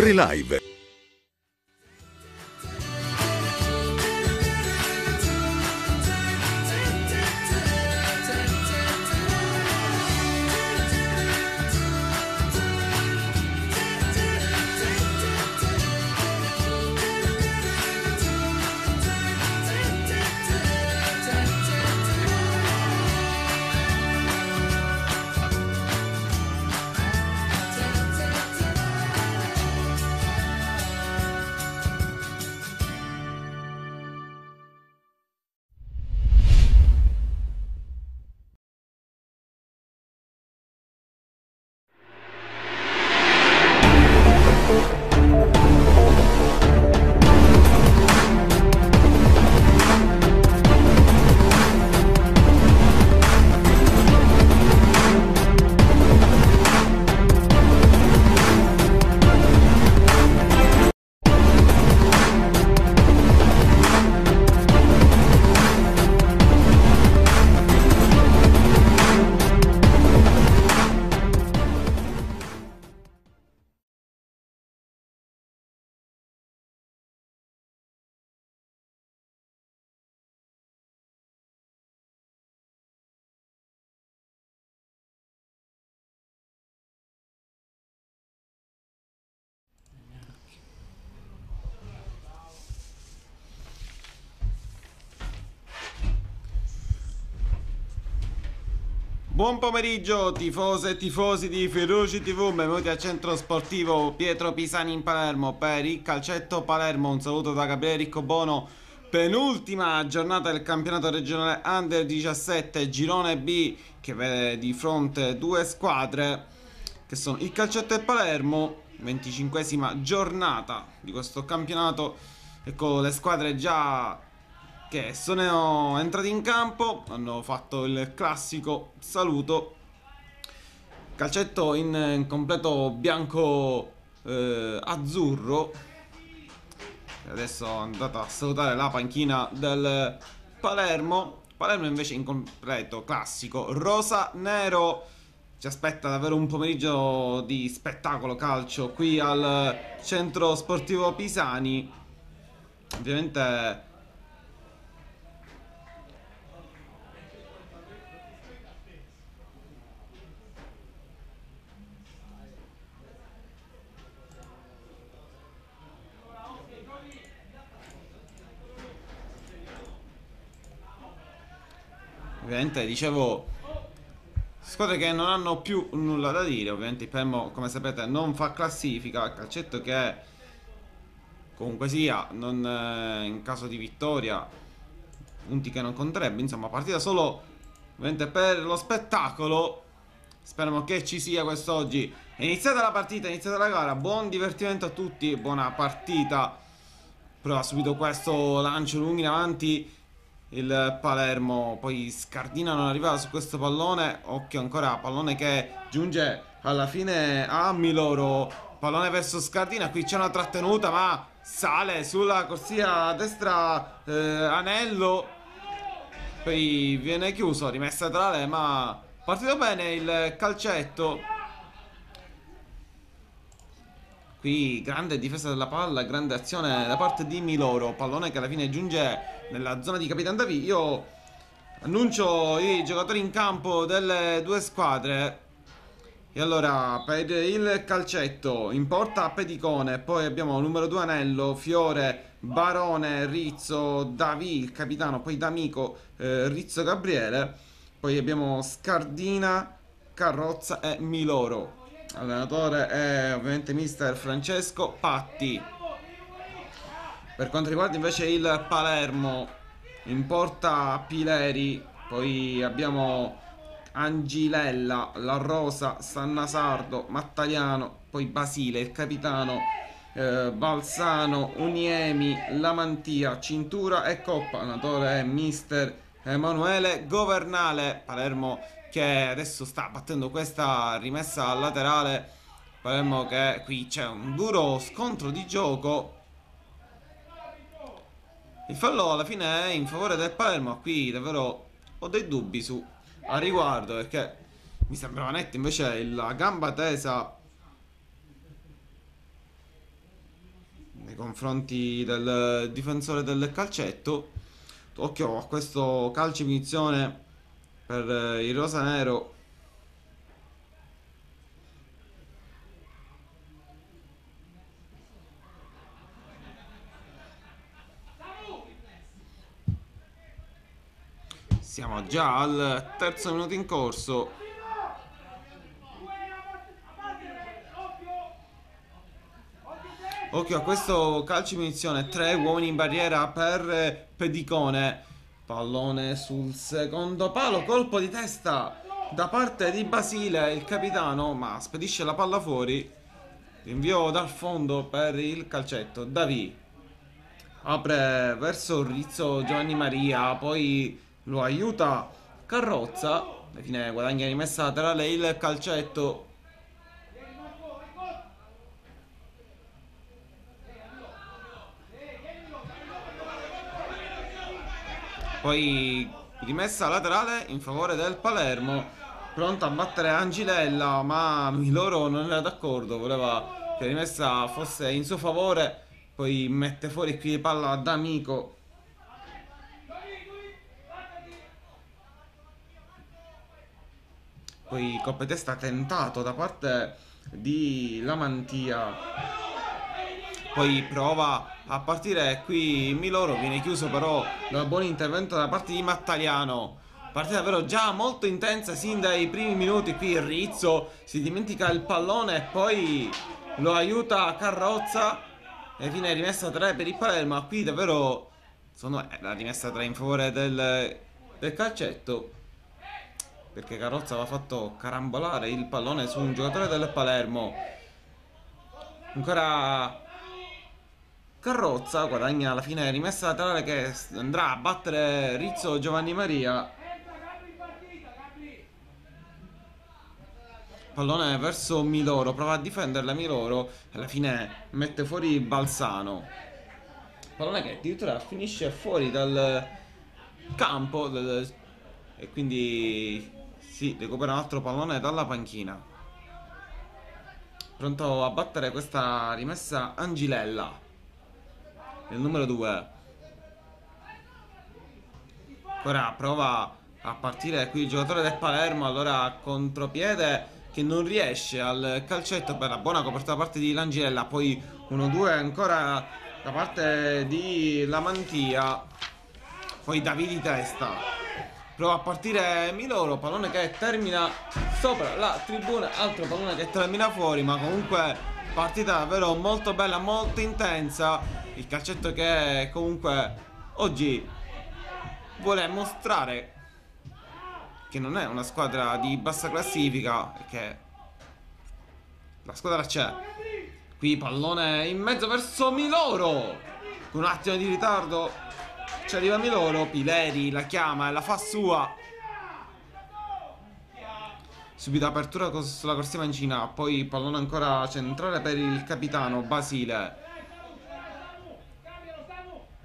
Pre-Live Buon pomeriggio tifose e tifosi di Feroci TV, benvenuti al centro sportivo Pietro Pisani in Palermo per il calcetto Palermo. Un saluto da Gabriele Riccobono, penultima giornata del campionato regionale Under 17 Girone B che vede di fronte due squadre che sono il calcetto e Palermo, 25esima giornata di questo campionato. Ecco le squadre già che sono entrati in campo, hanno fatto il classico saluto. Calcetto in, completo bianco eh, azzurro. Adesso è andata a salutare la panchina del Palermo. Palermo invece in completo classico rosa nero. Ci aspetta davvero un pomeriggio di spettacolo calcio qui al centro sportivo Pisani. Ovviamente Ovviamente dicevo squadre che non hanno più nulla da dire, ovviamente il Palermo come sapete non fa classifica, calcetto che comunque sia, non, eh, in caso di vittoria, punti che non conterebbe, insomma partita solo ovviamente per lo spettacolo, speriamo che ci sia quest'oggi. È iniziata la partita, è iniziata la gara, buon divertimento a tutti, buona partita, prova subito questo lancio lungo in avanti il Palermo poi Scardina non arriva su questo pallone occhio ancora pallone che giunge alla fine a Miloro. Pallone verso Scardina qui c'è una trattenuta ma sale sulla corsia destra eh, Anello. Poi viene chiuso rimessa laterale ma partito bene il calcetto. Qui grande difesa della palla, grande azione da parte di Miloro, pallone che alla fine giunge nella zona di Capitan Davi. Io annuncio i giocatori in campo delle due squadre. E allora per il calcetto in porta Pedicone, poi abbiamo numero 2 Anello, Fiore, Barone, Rizzo, Davi, il capitano, poi D'Amico, eh, Rizzo Gabriele, poi abbiamo Scardina, Carrozza e Miloro. Allenatore è ovviamente mister Francesco Patti. Per quanto riguarda invece il Palermo, in porta Pileri, poi abbiamo Angilella, La Rosa, Sannasardo, Mattaliano, poi Basile, il capitano, eh, Balsano, Uniemi, Lamantia, Cintura e Coppa. Allenatore mister Emanuele Governale. Palermo che adesso sta battendo questa rimessa laterale. Palermo che qui c'è un duro scontro di gioco. Il fallo alla fine è in favore del Palermo. Qui davvero ho dei dubbi su a riguardo perché mi sembrava netto invece la gamba tesa confronti del difensore del calcetto. Occhio a questo calcio punizione per il rosa-nero. Siamo già al terzo minuto in corso. Occhio a questo calcio munizione, tre uomini in barriera per Pedicone. Pallone sul secondo palo, colpo di testa da parte di Basile, il capitano, ma spedisce la palla fuori. Rinvio dal fondo per il calcetto. Davi apre verso Rizzo Giovanni Maria, poi lo aiuta Carrozza. Alla fine guadagna rimessa laterale il calcetto Poi rimessa laterale in favore del Palermo. Pronta a battere Angilella, ma Miloro non era d'accordo, voleva che la rimessa fosse in suo favore. Poi mette fuori qui palla D'Amico. Poi coppe testa tentato da parte di Lamantia poi prova a partire qui Miloro, viene chiuso però da un buon intervento da parte di Mattaliano. Partita davvero già molto intensa sin dai primi minuti qui Rizzo si dimentica il pallone e poi lo aiuta Carrozza e viene rimessa 3 per il Palermo. Qui davvero sono, la rimessa 3 in favore del, del calcetto perché Carrozza aveva fatto carambolare il pallone su un giocatore del Palermo. Ancora Carrozza guadagna alla fine rimessa laterale che andrà a battere Rizzo Giovanni Maria. Pallone verso Miloro, prova a difenderla Miloro alla fine mette fuori Balsano. Pallone che addirittura finisce fuori dal campo e quindi si recupera un altro pallone dalla panchina. Pronto a battere questa rimessa Angilella il numero 2 ora prova a partire qui il giocatore del Palermo allora contropiede che non riesce al calcetto la buona copertura da parte di Langirella poi 1-2 ancora da parte di Lamantia poi Davidi testa prova a partire Miloro pallone che termina sopra la tribuna altro pallone che termina fuori ma comunque partita davvero molto bella molto intensa il calcetto che comunque oggi vuole mostrare che non è una squadra di bassa classifica che la squadra c'è. Qui pallone in mezzo verso Miloro. Con un attimo di ritardo ci arriva Miloro. Pileri la chiama e la fa sua. Subito apertura sulla corsia mancina. Poi pallone ancora centrale per il capitano Basile.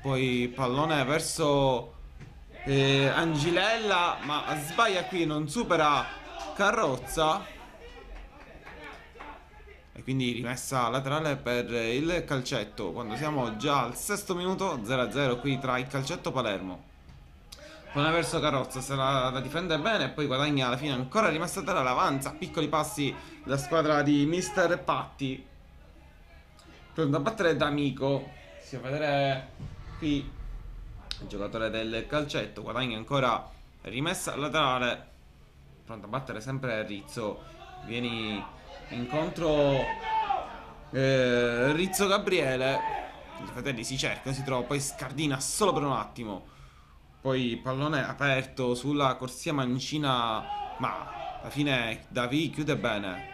Poi pallone verso eh, Angilella, ma sbaglia qui, non supera Carrozza. E quindi rimessa laterale per il calcetto. Quando siamo già al sesto minuto, 0-0 qui tra il calcetto Palermo. Pallone verso Carrozza, se la, la, difende bene e poi guadagna alla fine ancora rimessa laterale, avanza, piccoli passi la squadra di Mister Patti. Pronto a battere D'Amico. Si va a vedere qui il giocatore del calcetto guadagna ancora rimessa laterale pronto a battere sempre Rizzo vieni incontro eh, Rizzo Gabriele. I fratelli si cercano si trova poi scardina solo per un attimo. Poi pallone aperto sulla corsia mancina ma alla fine Davi chiude bene.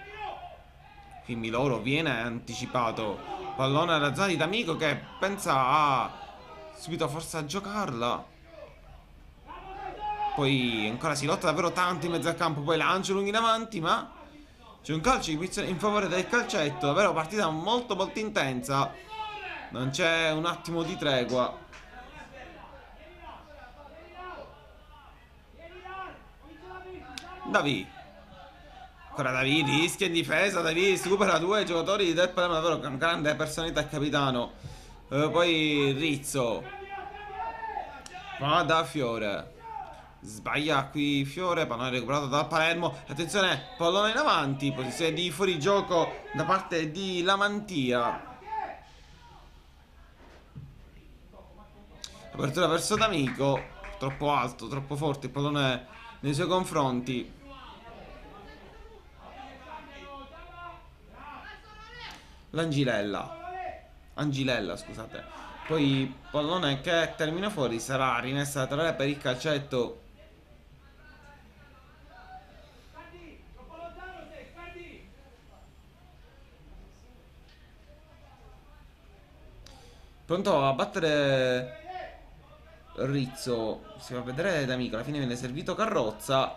Qui Miloro viene anticipato. Pallone alla zona di D'Amico che pensa a subito forza a giocarla. Poi ancora si lotta davvero tanto in mezzo al campo poi lancio lunghi in avanti ma c'è un calcio in favore del calcetto davvero partita molto molto intensa. Non c'è un attimo di tregua. Davi. Ancora Davi rischia in difesa Davi supera due giocatori del Palermo davvero grande personalità capitano. Eh, poi Rizzo. Va da Fiore sbaglia qui Fiore pallone recuperato dal Palermo. Attenzione pallone in avanti posizione di fuorigioco da parte di Lamantia. Apertura verso D'Amico troppo alto troppo forte il pallone nei suoi confronti. l'Angilella Angilella scusate. Poi pallone che termina fuori sarà rimessa a tre per il calcetto Pronto a battere Rizzo Si fa vedere d'amico Alla fine viene servito Carrozza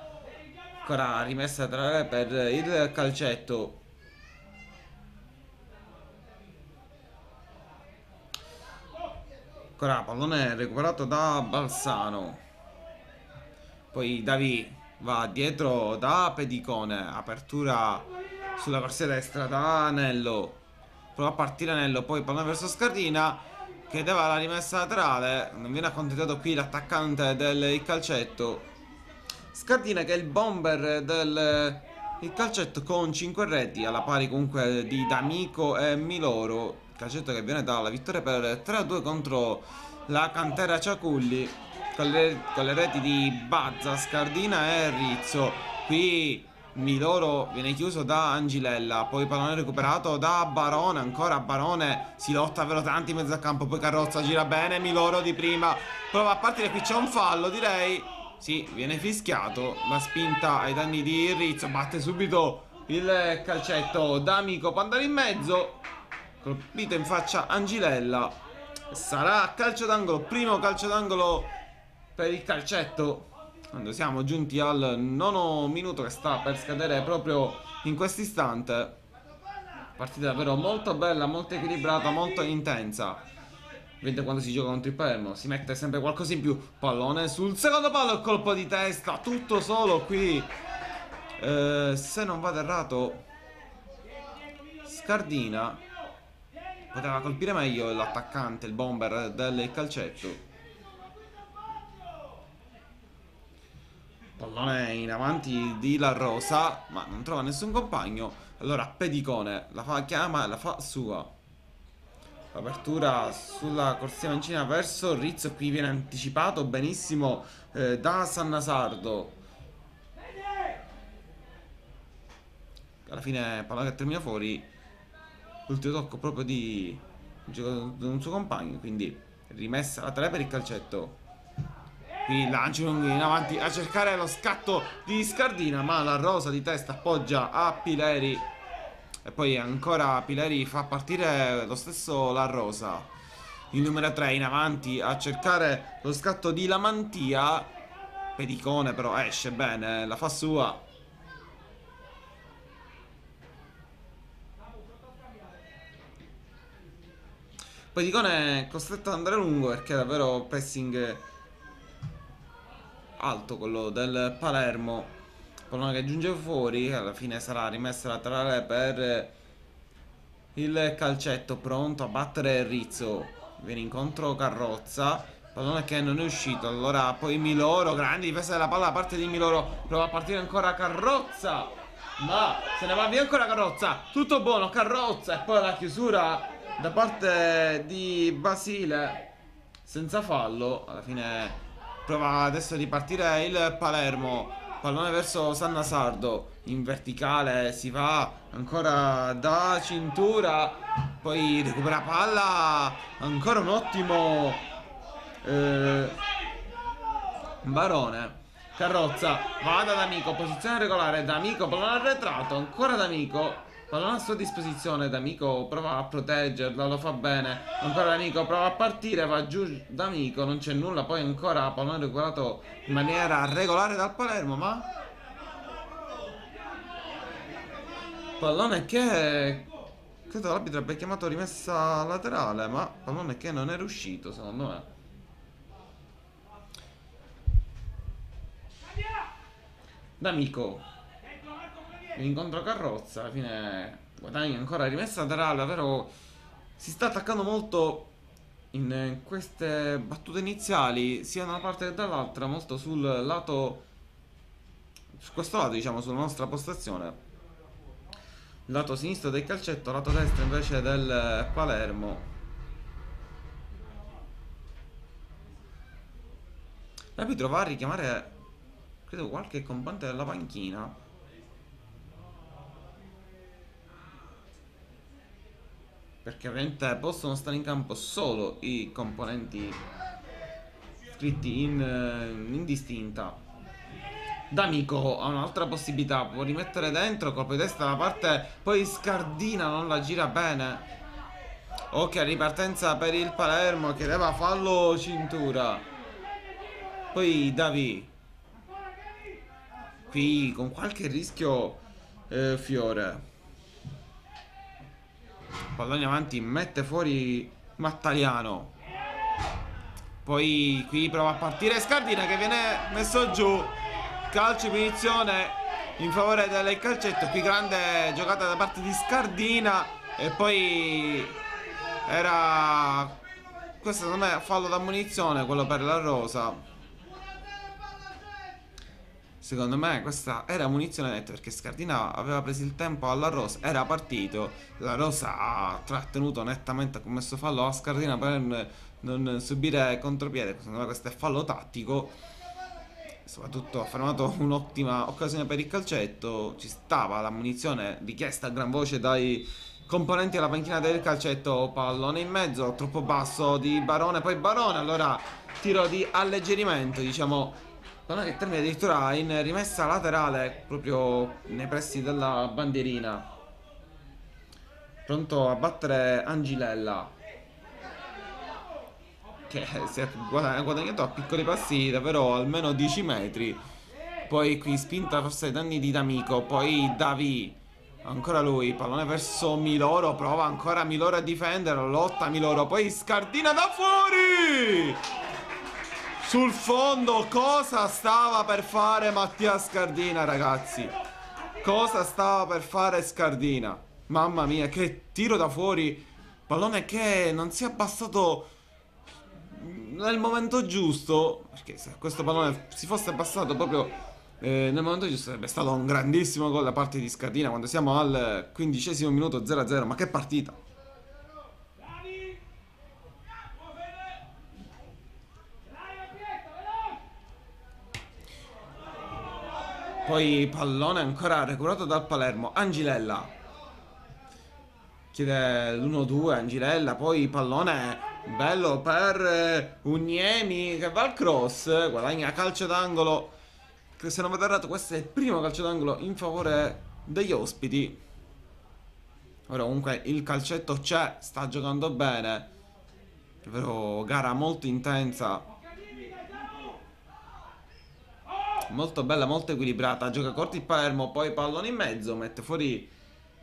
Ancora rimessa tra per il calcetto Ancora pallone recuperato da Balsano. Poi Davi va dietro da Pedicone. Apertura sulla corsia destra da Anello. Prova a partire Anello. Poi pallone verso Scardina. Chiedeva la rimessa laterale. Non viene accontentato qui l'attaccante del calcetto. Scardina che è il bomber del il calcetto con 5 reti. Alla pari comunque di D'Amico e Miloro calcetto che viene dalla vittoria per 3-2 contro la cantera Ciaculli con le, con le reti di Bazza, Scardina e Rizzo qui Miloro viene chiuso da Angilella, poi pallone recuperato da Barone, ancora Barone si lotta vero tanti in mezzo al campo, poi Carrozza gira bene, Miloro di prima prova a partire, qui c'è un fallo direi, sì, viene fischiato, la spinta ai danni di Rizzo, batte subito il calcetto d'amico può andare in mezzo colpito in faccia Angilella sarà calcio d'angolo primo calcio d'angolo per il calcetto quando siamo giunti al nono minuto che sta per scadere proprio in questo istante partita davvero molto bella molto equilibrata molto intensa. Vedete quando si gioca contro il Palermo si mette sempre qualcosa in più. Pallone sul secondo palo colpo di testa tutto solo qui. Eh, se non vado errato Scardina Poteva colpire meglio l'attaccante, il bomber del calcetto. Pallone in avanti di La Rosa, ma non trova nessun compagno. Allora Pedicone la fa chiama e la fa sua. Apertura sulla corsia mancina verso Rizzo, qui viene anticipato benissimo eh, da Sannasardo. Alla fine pallone che termina fuori l'ultimo tocco proprio di, un suo compagno quindi rimessa la tele per il calcetto qui lancio in avanti a cercare lo scatto di Scardina ma la rosa di testa appoggia a Pileri. E poi ancora Pileri fa partire lo stesso la rosa. Il numero 3 in avanti a cercare lo scatto di Lamantia Pedicone però esce bene la fa sua. Poi Dicone è costretto ad andare lungo perché è davvero pressing alto quello del Palermo. Pallone che giunge fuori, alla fine sarà rimessa laterale per il calcetto pronto a battere Rizzo. Viene incontro Carrozza. Pallone che non è uscito. Allora poi Miloro, grande difesa della palla da parte di Miloro. Prova a partire ancora Carrozza. Ma se ne va via ancora Carrozza. Tutto buono, Carrozza. E poi la chiusura da parte di Basile senza fallo alla fine prova adesso a ripartire il Palermo. Pallone verso Sanna Sardo in verticale si va ancora da cintura poi recupera palla. Ancora un ottimo eh, Barone. Carrozza va da D'Amico posizione regolare D'Amico pallone arretrato ancora D'Amico Pallone a sua disposizione, D'Amico prova a proteggerla, lo fa bene. Ancora D'Amico prova a partire, va giù D'Amico, non c'è nulla. Poi ancora pallone recuperato in maniera regolare dal Palermo, ma... Pallone che... Credo l'arbitro abbia chiamato rimessa laterale, ma pallone che non è riuscito, secondo me. D'Amico incontro carrozza alla fine guadagna ancora rimessa laterale davvero si sta attaccando molto in queste battute iniziali, sia da una parte che dall'altra, molto sul lato, su questo lato, diciamo, sulla nostra postazione. Lato sinistro del calcetto, lato destro invece del Palermo. L'arbitro va a richiamare, credo, qualche componente della panchina. Perché ovviamente possono stare in campo solo i componenti scritti in, in indistinta. D'Amico ha un'altra possibilità, può rimettere dentro, colpo di testa da parte, poi Scardina non la gira bene. Ok, ripartenza per il Palermo, chiedeva fallo cintura. Poi Davi. Qui con qualche rischio eh, Fiore. Pallone avanti, mette fuori Mattaliano. Poi qui prova a partire Scardina che viene messo giù. Calcio punizione in favore del calcetto. Qui grande giocata da parte di Scardina. E poi era... Questo secondo me fallo da munizione, quello per la rosa. Secondo me questa era munizione netta perché Scardina aveva preso il tempo alla Rosa, era partito, la Rosa ha trattenuto nettamente, ha commesso fallo a Scardina per non subire contropiede, secondo me questo è fallo tattico, soprattutto ha fermato un'ottima occasione per il calcetto, ci stava la munizione richiesta a gran voce dai componenti della panchina del calcetto, pallone in mezzo, troppo basso di Barone, poi Barone, allora tiro di alleggerimento, diciamo Pallone che termina addirittura in rimessa laterale proprio nei pressi della bandierina. Pronto a battere Angilella. Che si è guadagnato a piccoli passi davvero almeno 10 metri. Poi qui spinta forse ai danni di D'Amico. Poi Davi. Ancora lui, pallone verso Miloro, prova ancora Miloro a difendere, lotta Miloro, poi scardina da fuori! Sul fondo cosa stava per fare Mattia Scardina, ragazzi? Cosa stava per fare Scardina? Mamma mia, che tiro da fuori. Pallone che non si è abbassato nel momento giusto. Perché se questo pallone si fosse abbassato proprio eh, nel momento giusto sarebbe stato un grandissimo gol da parte di Scardina quando siamo al quindicesimo minuto 0-0. Ma che partita! Poi pallone ancora recuperato dal Palermo. Angilella. Chiede l'1-2 Angilella. Poi pallone bello per eh, Uniemi che va al cross. Guadagna calcio d'angolo. Cristiano Veterrato, questo è il primo calcio d'angolo in favore degli ospiti. Ora comunque il calcetto c'è, sta giocando bene. Però gara molto intensa molto bella, molto equilibrata. Gioca corti il Palermo, poi pallone in mezzo, mette fuori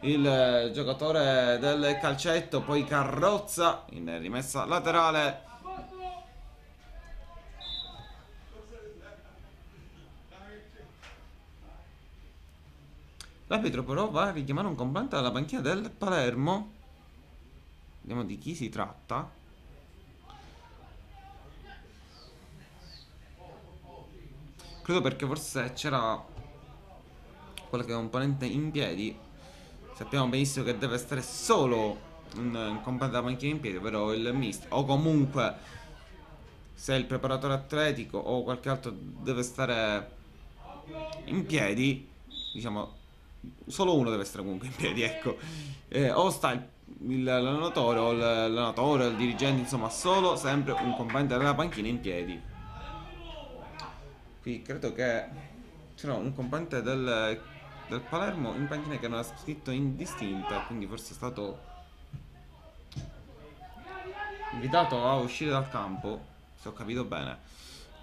il giocatore del calcetto, poi carrozza in rimessa laterale. L'arbitro però va a richiamare un combattimento dalla panchina del Palermo. Vediamo di chi si tratta. Credo perché forse c'era qualche componente in piedi. Sappiamo benissimo che deve stare solo un, componente della panchina in piedi, ovvero il mist. O comunque se il preparatore atletico o qualche altro deve stare in piedi, diciamo, solo uno deve stare comunque in piedi, ecco. Eh, o sta l'allenatore o l'allenatore il dirigente, insomma, solo sempre un componente della panchina in piedi. Qui credo che c'era un componente del, del Palermo in panchina che non ha scritto indistinta, quindi forse è stato invitato a uscire dal campo, se ho capito bene.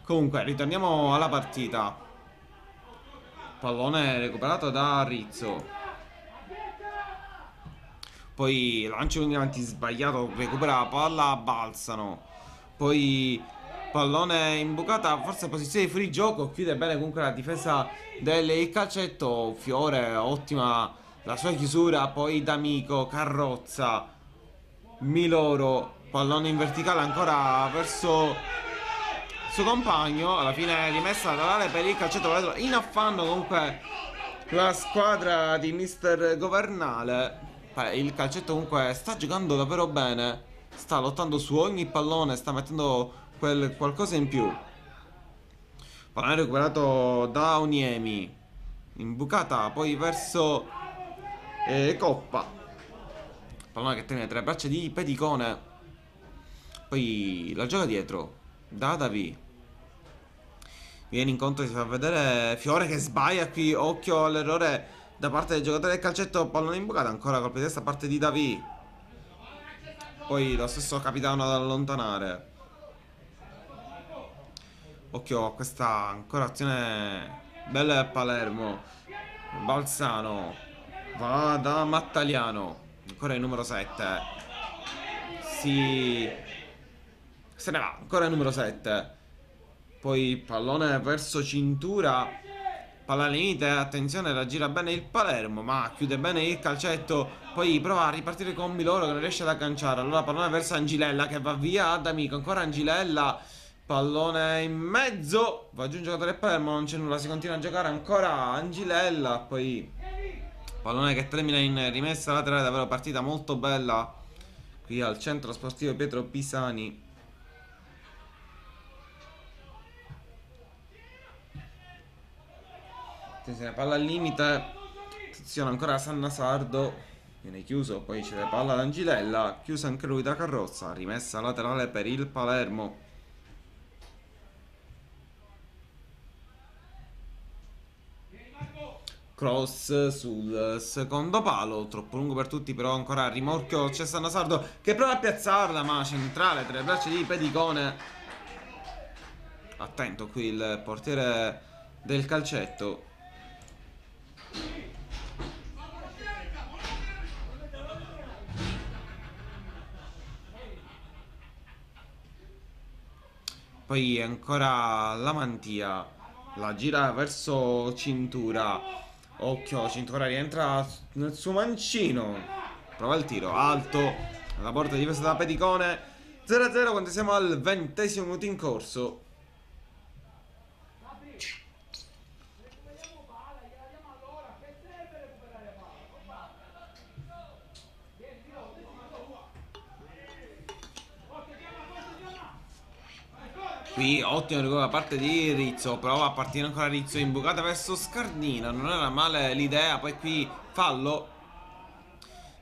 Comunque, ritorniamo alla partita. Pallone recuperato da Rizzo. Poi lancio in avanti sbagliato, recupera la palla, balzano. Poi Pallone in forse posizione di fuori gioco. Chiude bene comunque la difesa del calcetto. Fiore, ottima la sua chiusura. Poi D'Amico, Carrozza, Miloro. Pallone in verticale ancora verso il suo compagno. Alla fine rimessa laterale per il calcetto. In affanno comunque la squadra di Mister Governale. Il calcetto comunque sta giocando davvero bene. Sta lottando su ogni pallone. Sta mettendo quel qualcosa in più. Pallone recuperato da Uniemi. Imbucata poi verso eh, Coppa. Pallone che tiene tre braccia di Pedicone. Poi la gioca dietro. Da Davi. Viene incontro, si fa vedere Fiore che sbaglia qui. Occhio all'errore da parte del giocatore del calcetto. Pallone imbucato. Ancora colpo di testa da parte di Davi. Poi lo stesso capitano ad allontanare. Occhio a questa ancora azione bella Palermo. Balsano. Va da Mattaliano. Ancora il numero 7. Si... Se ne va. Ancora il numero 7. Poi pallone verso cintura. Palla limite, attenzione, la gira bene il Palermo, ma chiude bene il calcetto. Poi prova a ripartire con Miloro che non riesce ad agganciare. Allora pallone verso Angilella che va via ad amico. Ancora Angilella. Pallone in mezzo. Va giù un giocatore Palermo, non c'è nulla. Si continua a giocare ancora Angilella. Poi pallone che termina in rimessa laterale. Davvero partita molto bella. Qui al centro sportivo Pietro Pisani. Attenzione, palla al limite. Attenzione ancora Sanna Sardo. Viene chiuso, poi c'è la palla ad Angilella. Chiusa anche lui da Carrozza. Rimessa laterale per il Palermo. Cross sul secondo palo, troppo lungo per tutti, però ancora a rimorchio c'è Sardo che prova a piazzarla, ma centrale tra le braccia di Pedicone. Attento qui il portiere del calcetto. Poi ancora la mantia. La gira verso cintura. Occhio, cintura rientra nel suo mancino. Prova il tiro, alto. La porta difesa da Pedicone. 0-0 quando siamo al ventesimo minuto in corso. Qui ottimo recupero da parte di Rizzo Prova a partire ancora Rizzo Imbucata verso Scardina Non era male l'idea Poi qui fallo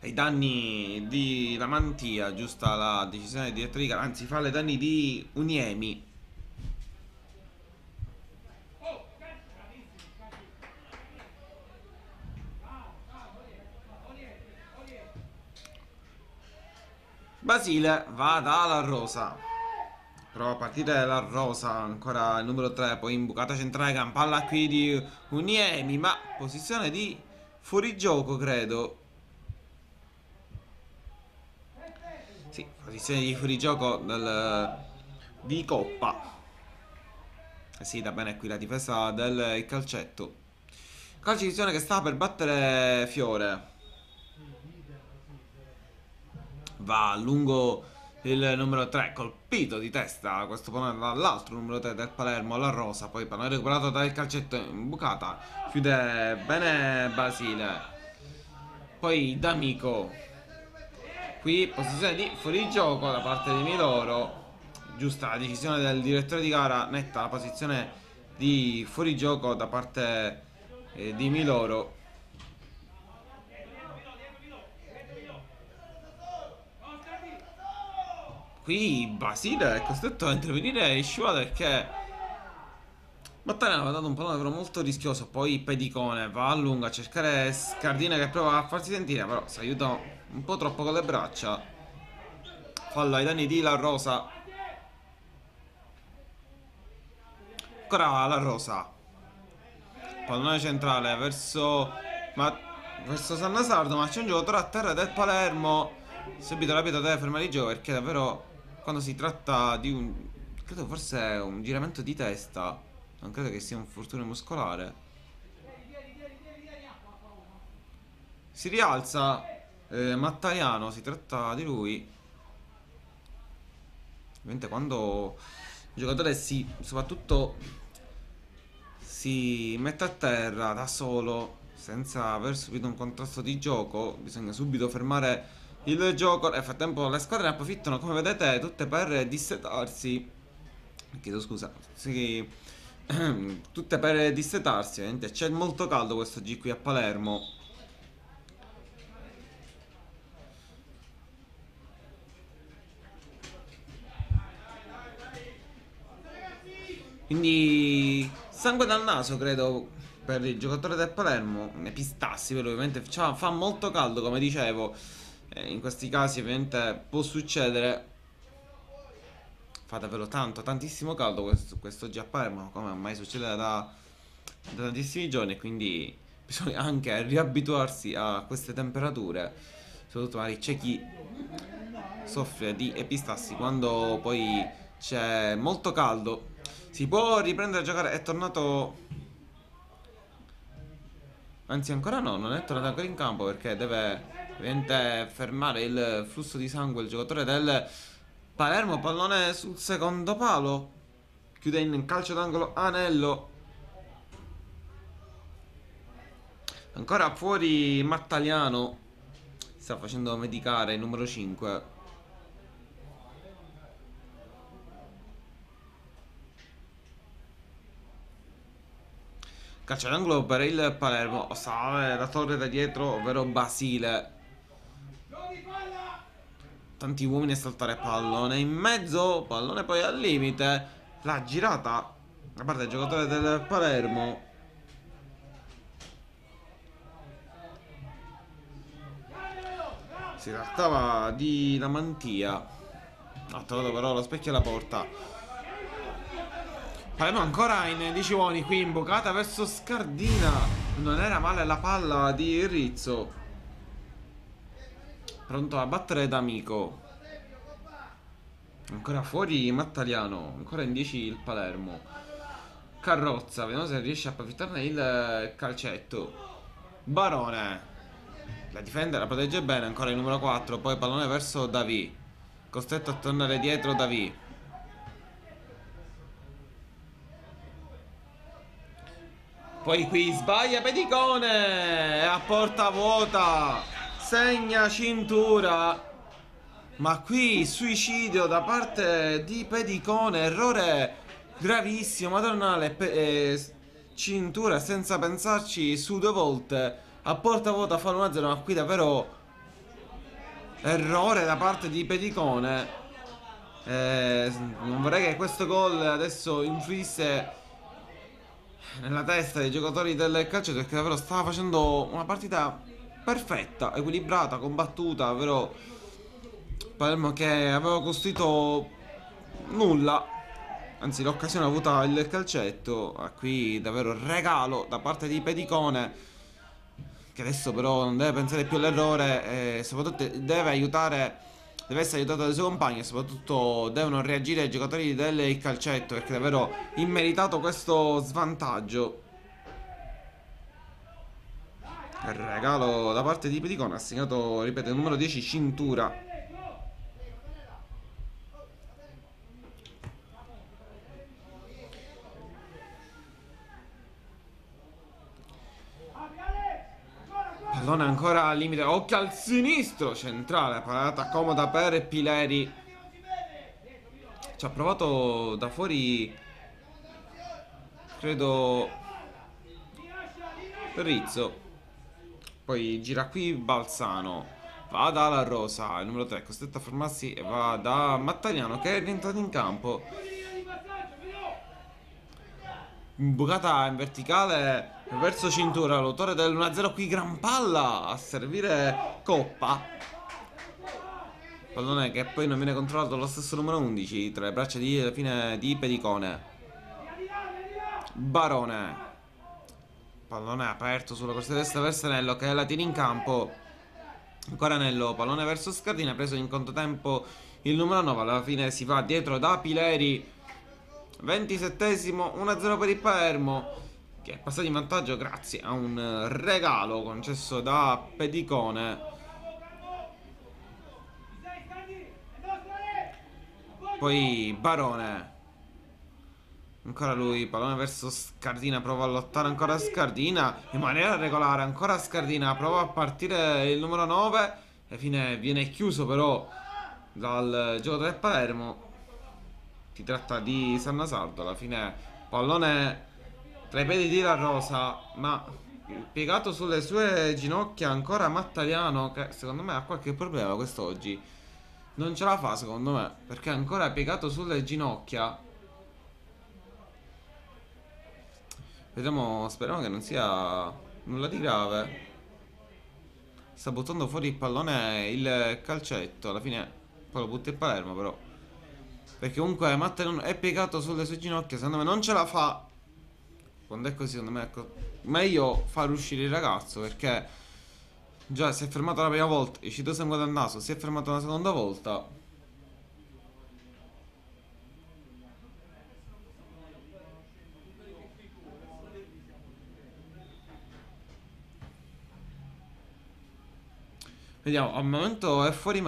ai danni di Lamantia Giusta la decisione di gara Anzi fa ai danni di Uniemi. Basile va dalla Rosa Prova a partire la rosa, ancora il numero 3, poi imbucata centrale, campalla qui di Uniemi, ma posizione di fuorigioco credo. Sì, posizione di fuorigioco del, di Coppa. Sì, da bene qui la difesa del calcetto. Calcio di che sta per battere Fiore. Va lungo il numero 3 colpito di testa questo pallone dall'altro numero 3 del Palermo la Rosa poi pallone recuperato dal calcetto in bucata chiude bene Basile. Poi D'Amico qui posizione di fuorigioco da parte di Miloro. Giusta la decisione del direttore di gara netta la posizione di fuorigioco da parte eh, di Miloro Qui Basile è costretto a intervenire in scivolata perché Battaglia aveva dato un pallone molto rischioso Poi Pedicone va a lungo a cercare Scardina che prova a farsi sentire Però si aiuta un po' troppo con le braccia. Fallo ai danni di La Rosa. Ancora La Rosa. Pallone centrale verso ma, Verso San Nasardo Ma c'è un giocatore a terra del Palermo. Subito la pietra deve fermare il gioco perché davvero quando si tratta di un... credo forse un giramento di testa. Non credo che sia un fortuna muscolare. Si rialza eh, Mattaiano, si tratta di lui. Ovviamente quando il giocatore si, soprattutto si mette a terra da solo, senza aver subito un contrasto di gioco, bisogna subito fermare il gioco. Nel frattempo le squadre ne approfittano, come vedete, tutte per dissetarsi. Chiedo scusa. Sì, tutte per dissetarsi, ovviamente. C'è molto caldo questo G qui a Palermo. Quindi sangue dal naso, credo, per il giocatore del Palermo. Ne pistassi, però ovviamente fa molto caldo, come dicevo. Eh, in questi casi ovviamente può succedere. Fa davvero tanto, tantissimo caldo questo, questo a Palermo, come ormai succede da, da tantissimi giorni. Quindi bisogna anche riabituarsi a queste temperature. Soprattutto magari c'è chi soffre di epistassi quando poi c'è molto caldo si può riprendere a giocare. È tornato. Anzi, ancora no, non è tornato ancora in campo perché deve ovviamente fermare il flusso di sangue il giocatore del Palermo. Pallone sul secondo palo. Chiude in calcio d'angolo Anello. Ancora fuori Mattaliano. Sta facendo medicare il numero 5. Calcio d'angolo per il Palermo. Sale la torre da dietro, ovvero Basile. Tanti uomini a saltare pallone in mezzo. Pallone poi al limite. La girata da parte del giocatore del Palermo. Si trattava di la mantia. Ha trovato però lo specchio alla porta. Palermo ancora in 10 uomini qui imbocata verso Scardina. Non era male la palla di Rizzo. Pronto a battere D'Amico. Ancora fuori Mattaliano. Ancora in 10 il Palermo. Carrozza. Vediamo se riesce a approfittarne il calcetto. Barone. La difende, la protegge bene. Ancora il numero 4. Poi pallone verso Davi. Costretto a tornare dietro Davi. Poi qui sbaglia Pedicone a porta vuota. Segna cintura. Ma qui suicidio da parte di Pedicone. Errore gravissimo, madonnale. Eh, cintura senza pensarci su due volte. A porta vuota fa 1-0. Ma qui davvero errore da parte di Pedicone. Eh, non vorrei che questo gol adesso influisse nella testa dei giocatori del calcio perché davvero stava facendo una partita perfetta, equilibrata, combattuta, davvero Palermo che aveva costruito nulla anzi l'occasione avuta il calcetto qui davvero regalo da parte di Pedicone che adesso però non deve pensare più all'errore e soprattutto deve aiutare deve essere aiutato dai suoi compagni e soprattutto devono reagire i giocatori del calcetto perché davvero immeritato questo svantaggio. Regalo da parte di Pedicone ha segnato, ripeto, il numero 10 cintura. Pallone ancora al limite. Occhio al sinistro centrale. Parata comoda per Pileri. Ci ha provato da fuori. Credo. Rizzo. Poi gira qui Balzano. Va dalla Rosa, il numero 3, costretto a fermarsi e va da Mattariano che è rientrato in campo. Imbucata in verticale verso cintura l'autore del 1-0 qui gran palla a servire Coppa. Pallone che poi non viene controllato dallo stesso numero 11 tra le braccia di fine di Pedicone. Barone pallone aperto sulla corsia destra verso Anello che la tiene in campo. Ancora Anello pallone verso Scardina preso in controtempo il numero 9 alla fine si va dietro da Pileri. 27esimo 1-0 per il Palermo che è passato in vantaggio grazie a un regalo concesso da Pedicone. Poi Barone. Ancora lui, pallone verso Scardina, prova a lottare ancora Scardina in maniera regolare, ancora Scardina, prova a partire il numero 9 alla fine viene chiuso però dal giocatore del Palermo. Si tratta di Sannasardo, alla fine pallone tra i piedi di La Rosa, ma piegato sulle sue ginocchia ancora Mattaliano che secondo me ha qualche problema quest'oggi. Non ce la fa secondo me, perché ancora piegato sulle ginocchia Vediamo, speriamo che non sia nulla di grave. Sta buttando fuori il pallone il calcetto. Alla fine poi lo butta il Palermo però. Perché comunque Matte è piegato sulle sue ginocchia. Secondo me non ce la fa. Quando è così, secondo me è ecco, meglio far uscire il ragazzo. Perché già si è fermato la prima volta. È uscito sangue dal naso. Si è fermato una seconda volta. Vediamo, al momento è fuori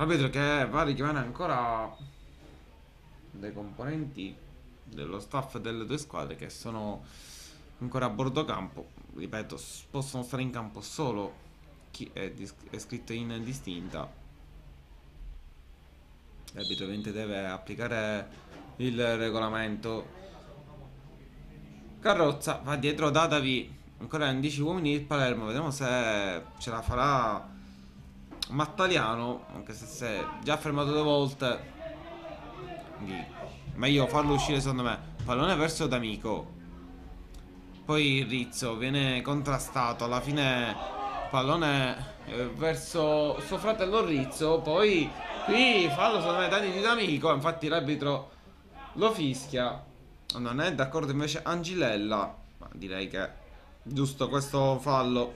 Mattaliano. Arbitro che va richiamare ancora dei componenti dello staff delle due squadre che sono ancora a bordo campo. Ripeto, possono stare in campo solo chi è, è scritto in distinta. L'arbitro ovviamente deve applicare il regolamento. Carrozza va dietro Dadavi. Ancora in 10 uomini il Palermo. Vediamo se ce la farà Mattaliano, anche se si è già fermato due volte. Quindi meglio farlo uscire secondo me. Pallone verso D'Amico. Poi Rizzo viene contrastato. Alla fine pallone eh, verso suo fratello Rizzo. Poi qui fallo secondo me danni di D'Amico. Infatti l'arbitro lo fischia. Non è d'accordo invece Angilella. Ma direi che giusto questo fallo.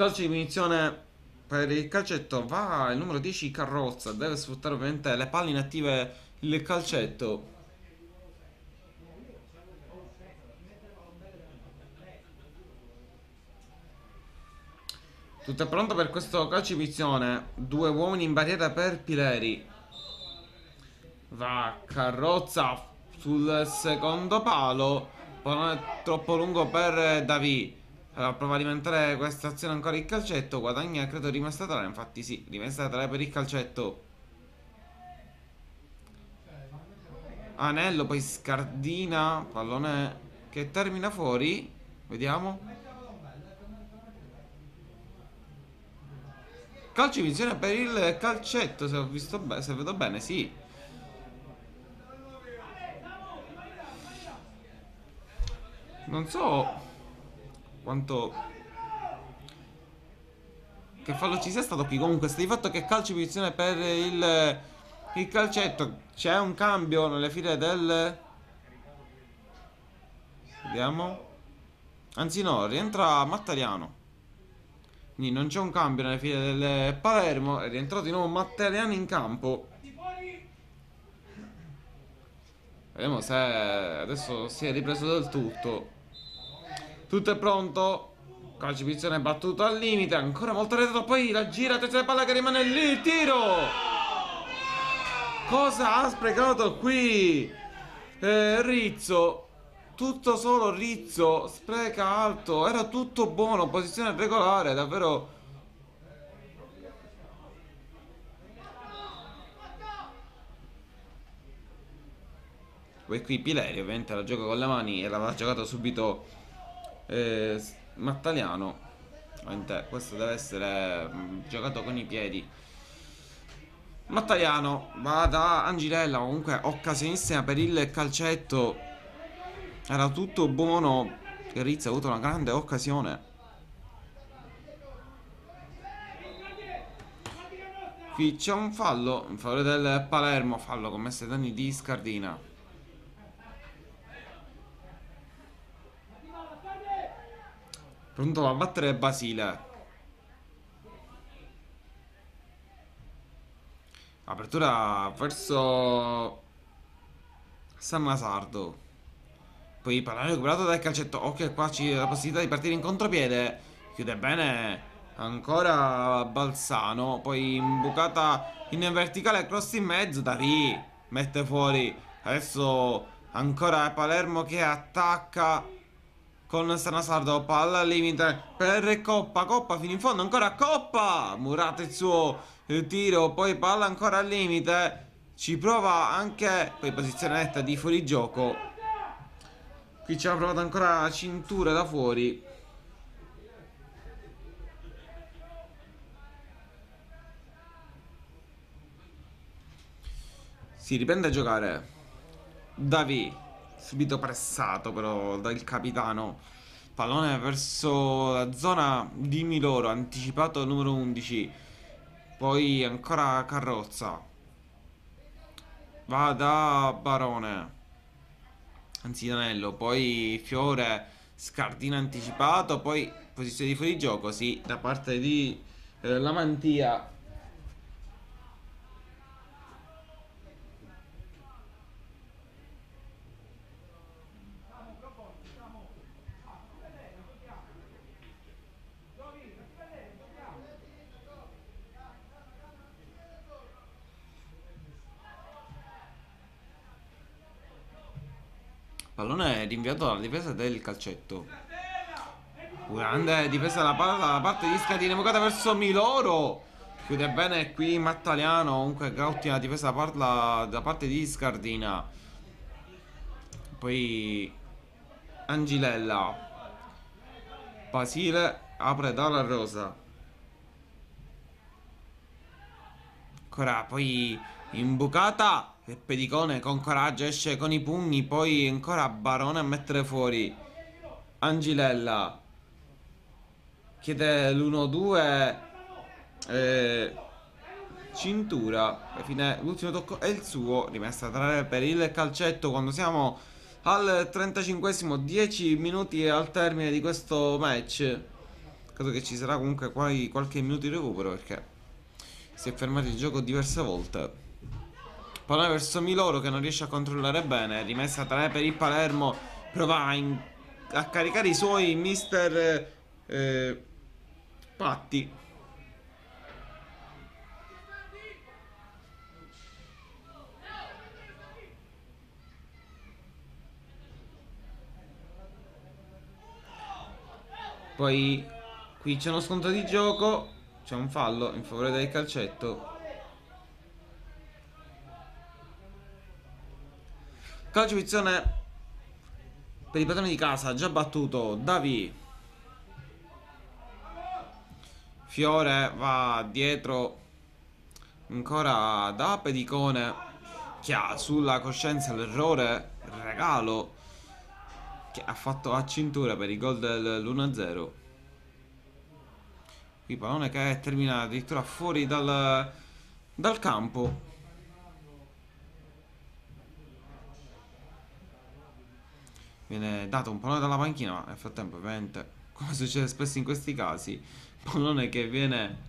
Calcio di punizione per il calcetto va il numero 10 Carrozza, deve sfruttare ovviamente le palle inattive il calcetto. Tutto è pronto per questo calcio di punizione. Due uomini in barriera per Pileri. Va Carrozza sul secondo palo. Pallone troppo lungo per Davi. Allora, prova a alimentare questa azione ancora il calcetto. Guadagna, credo, rimessa tale. Infatti, sì, rimessa tale per il calcetto. Anello, poi scardina. Pallone che termina fuori. Vediamo. Calcio di visione per il calcetto. Se ho visto se vedo bene, sì. Non so quanto che fallo ci sia stato qui. Comunque sta di fatto che calcio posizione per il, il calcetto. C'è un cambio nelle file del vediamo. Anzi no rientra Mattariano quindi non c'è un cambio nelle file del Palermo. È rientrato di nuovo Mattariano in campo. Vediamo se adesso si è ripreso del tutto tutto è pronto. Calcio punizione battuto al limite. Ancora molto retro. Poi la gira. Terza palla che rimane lì. Tiro. Cosa ha sprecato qui? Eh, Rizzo. Tutto solo Rizzo. Spreca alto. Era tutto buono. Posizione regolare. Davvero. Poi qui Pileri ovviamente la gioca con le mani e l'aveva giocato subito eh, Mattaliano questo deve essere mm, giocato con i piedi Mattaliano va da Angirella comunque occasionissima per il calcetto era tutto buono che Rizzo ha avuto una grande occasione. Qui c'è un fallo in favore del Palermo, fallo commesso ai danni di Scardina. Pronto a battere Basile. Apertura verso San Masardo. Poi palla recuperato dal calcetto. Ok, qua c'è la possibilità di partire in contropiede. Chiude bene ancora Balsano. Poi imbucata in verticale, cross in mezzo. Dari mette fuori. Adesso ancora Palermo che attacca con Sanasardo. Palla al limite per Coppa. Coppa fino in fondo. Ancora Coppa. Murata il suo tiro. Poi palla ancora al limite. Ci prova anche. Poi posizione netta di fuorigioco. Qui ci ha provato ancora cintura da fuori. Si riprende a giocare. Davi. Subito pressato però dal capitano. Pallone verso la zona di Miloro. Anticipato numero 11. Poi ancora Carrozza. Va da Barone. Anzi Danello. Poi Fiore. Scardino anticipato. Poi posizione di fuorigioco. Sì, da parte di eh, Lamantia. Pallone rinviato dalla difesa del calcetto. Grande difesa dalla palla da parte di Scatini. Evocata verso Miloro. Chiude bene qui Mattaliano. Comunque ottima difesa da parte di Scardina. Poi Angilella. Basile apre dalla rosa. Ancora poi imbucata e Pedicone con coraggio esce con i pugni. Poi ancora Barone a mettere fuori. Angilella. Chiede l'1-2. Eh, cintura. L'ultimo tocco è il suo. Rimessa a trarre per il calcetto quando siamo al 35esimo. 10 minuti al termine di questo match. Credo che ci sarà comunque qualche minuto di recupero perché si è fermato il gioco diverse volte. Palla verso Miloro che non riesce a controllare bene. Rimessa tra per il Palermo. Prova a, in, a caricare i suoi mister eh, Patti. Poi qui c'è uno sconto di gioco. C'è un fallo in favore del calcetto. Calcio punizione per i padroni di casa, già battuto Davi. Fiore va dietro ancora da Pedicone che ha sulla coscienza l'errore, regalo che ha fatto a cintura per il gol dell'1-0. Qui pallone che termina addirittura fuori dal, dal campo. Viene dato un pallone dalla panchina, ma nel frattempo ovviamente, come succede spesso in questi casi, pallone che viene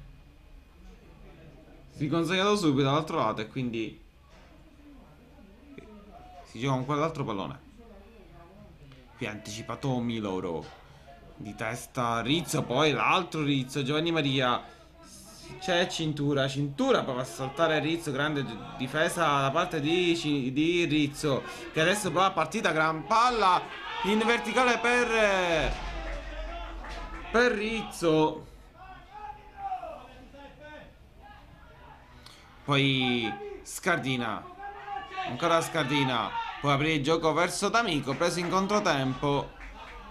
riconsegnato subito dall'altro lato e quindi si gioca con quell'altro pallone. Qui ha anticipato Miloro. Di testa Rizzo, poi l'altro Rizzo, Giovanni Maria c'è cintura, cintura prova a saltare Rizzo, grande difesa da parte di, di Rizzo che adesso prova partita, gran palla in verticale per per Rizzo. Poi Scardina, ancora Scardina, può aprire il gioco verso D'Amico, preso in controtempo.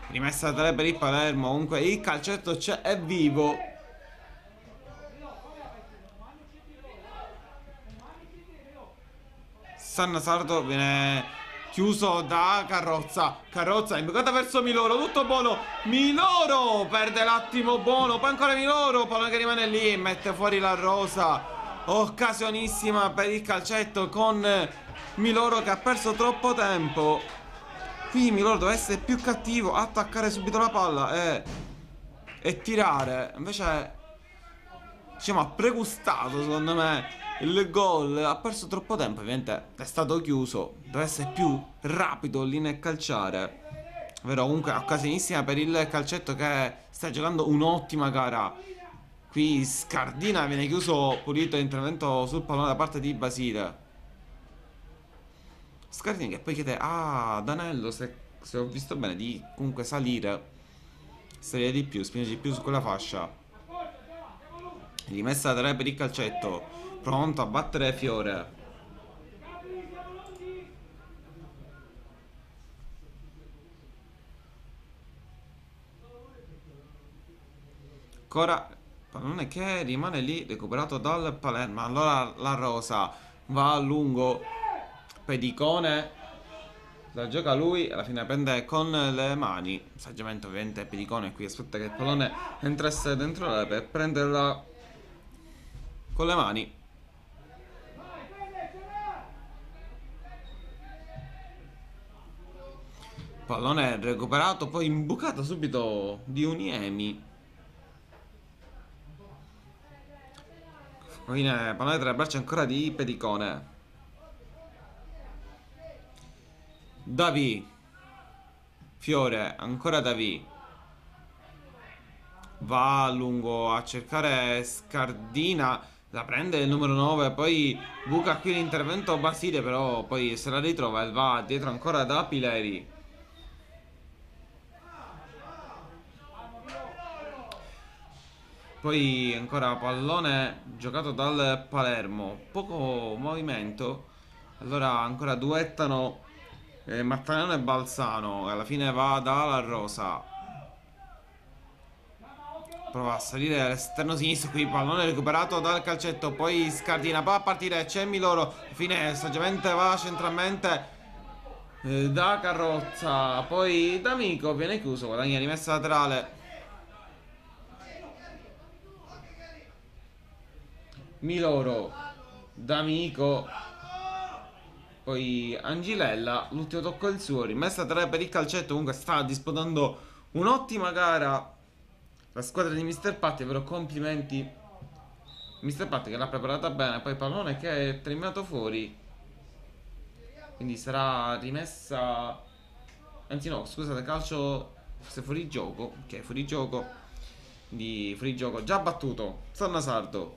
Rimessa a 3 per il Palermo, comunque il calcetto c'è, è vivo. San Sardo viene chiuso da Carrozza. Carrozza imbucata verso Miloro, tutto buono. Miloro perde l'attimo buono, poi ancora Miloro, pallone che rimane lì, mette fuori la rosa. Occasionissima per il calcetto con Miloro che ha perso troppo tempo. Qui Miloro deve essere più cattivo, attaccare subito la palla e, e tirare. Invece, diciamo, ha pregustato secondo me il gol ha perso troppo tempo, ovviamente è stato chiuso, deve essere più rapido lì nel calciare. Vero, comunque occasionissima per il calcetto che sta giocando un'ottima gara. Qui Scardina viene chiuso pulito intervento sul pallone da parte di Basile. Scardina che poi chiede ah Danello se, se ho visto bene di comunque salire. Salire di più, spingere di più su quella fascia. Rimessa da tre per il calcetto. Pronto a battere Fiore. Ancora pallone che rimane lì recuperato dal Palermo. Allora la Rosa va a lungo. Pedicone la gioca lui alla fine prende con le mani. Saggiamente ovviamente Pedicone qui aspetta che il pallone entrasse dentro la per prenderla con le mani. Pallone recuperato, poi imbucato subito di Uniemi. Fine, pallone tra le braccia ancora di Pedicone. Davi. Fiore, ancora Davi. Va a lungo a cercare Scardina. La prende il numero 9, poi buca qui l'intervento Basile, però poi se la ritrova e va dietro ancora da Pileri. Poi ancora pallone giocato dal Palermo. Poco movimento. Allora ancora duettano eh, Mattagliano e Balsano. E alla fine va dalla Rosa. Prova a salire all'esterno sinistro. Qui pallone recuperato dal calcetto. Poi scardina. Va a partire. C'è Miloro. Fine saggiamente va centralmente eh, da Carrozza. Poi D'Amico viene chiuso. Guadagna rimessa laterale. Miloro, D'Amico, poi Angilella, l'ultimo tocco il suo, rimessa 3 per il calcetto, comunque sta disputando un'ottima gara la squadra di Mr. Patti, però complimenti Mr. Patti che l'ha preparata bene, poi pallone che è terminato fuori, quindi sarà rimessa, anzi no, scusate, calcio, forse fuori gioco, ok, fuori gioco, di fuori gioco, già battuto, Sanna Sardo.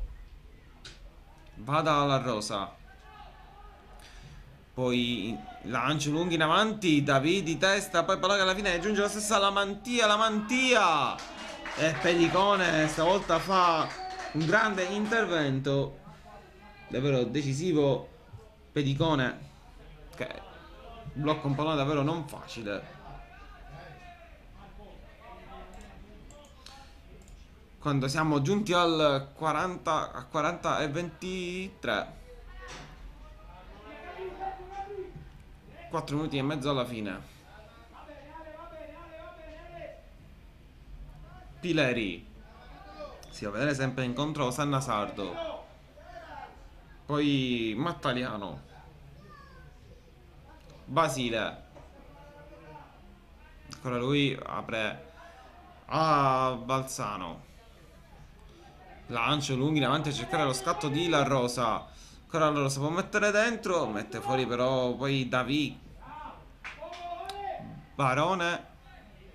Vada alla rosa. Poi lancio lunghi in avanti. David di testa. Poi palla che alla fine giunge la stessa la mantia. La mantia. E Pedicone stavolta fa un grande intervento. Davvero decisivo. Pedicone. Che blocca un pallone davvero non facile. quando siamo giunti al 40, a 40 e 23 4 minuti e mezzo alla fine Pileri si va a vedere sempre incontro Sanna Sardo poi Mattaliano Basile ancora lui apre a Balzano Lancio lunghi in avanti a cercare lo scatto di La Rosa. Ancora La Rosa può mettere dentro. Mette fuori però poi Davi. Barone.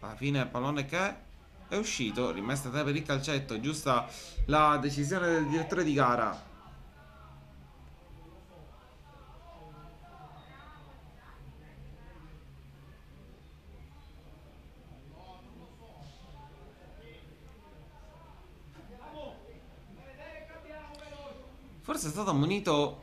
Alla fine pallone che è uscito. Rimessa per il calcetto. Giusta la decisione del direttore di gara. Forse è stato ammonito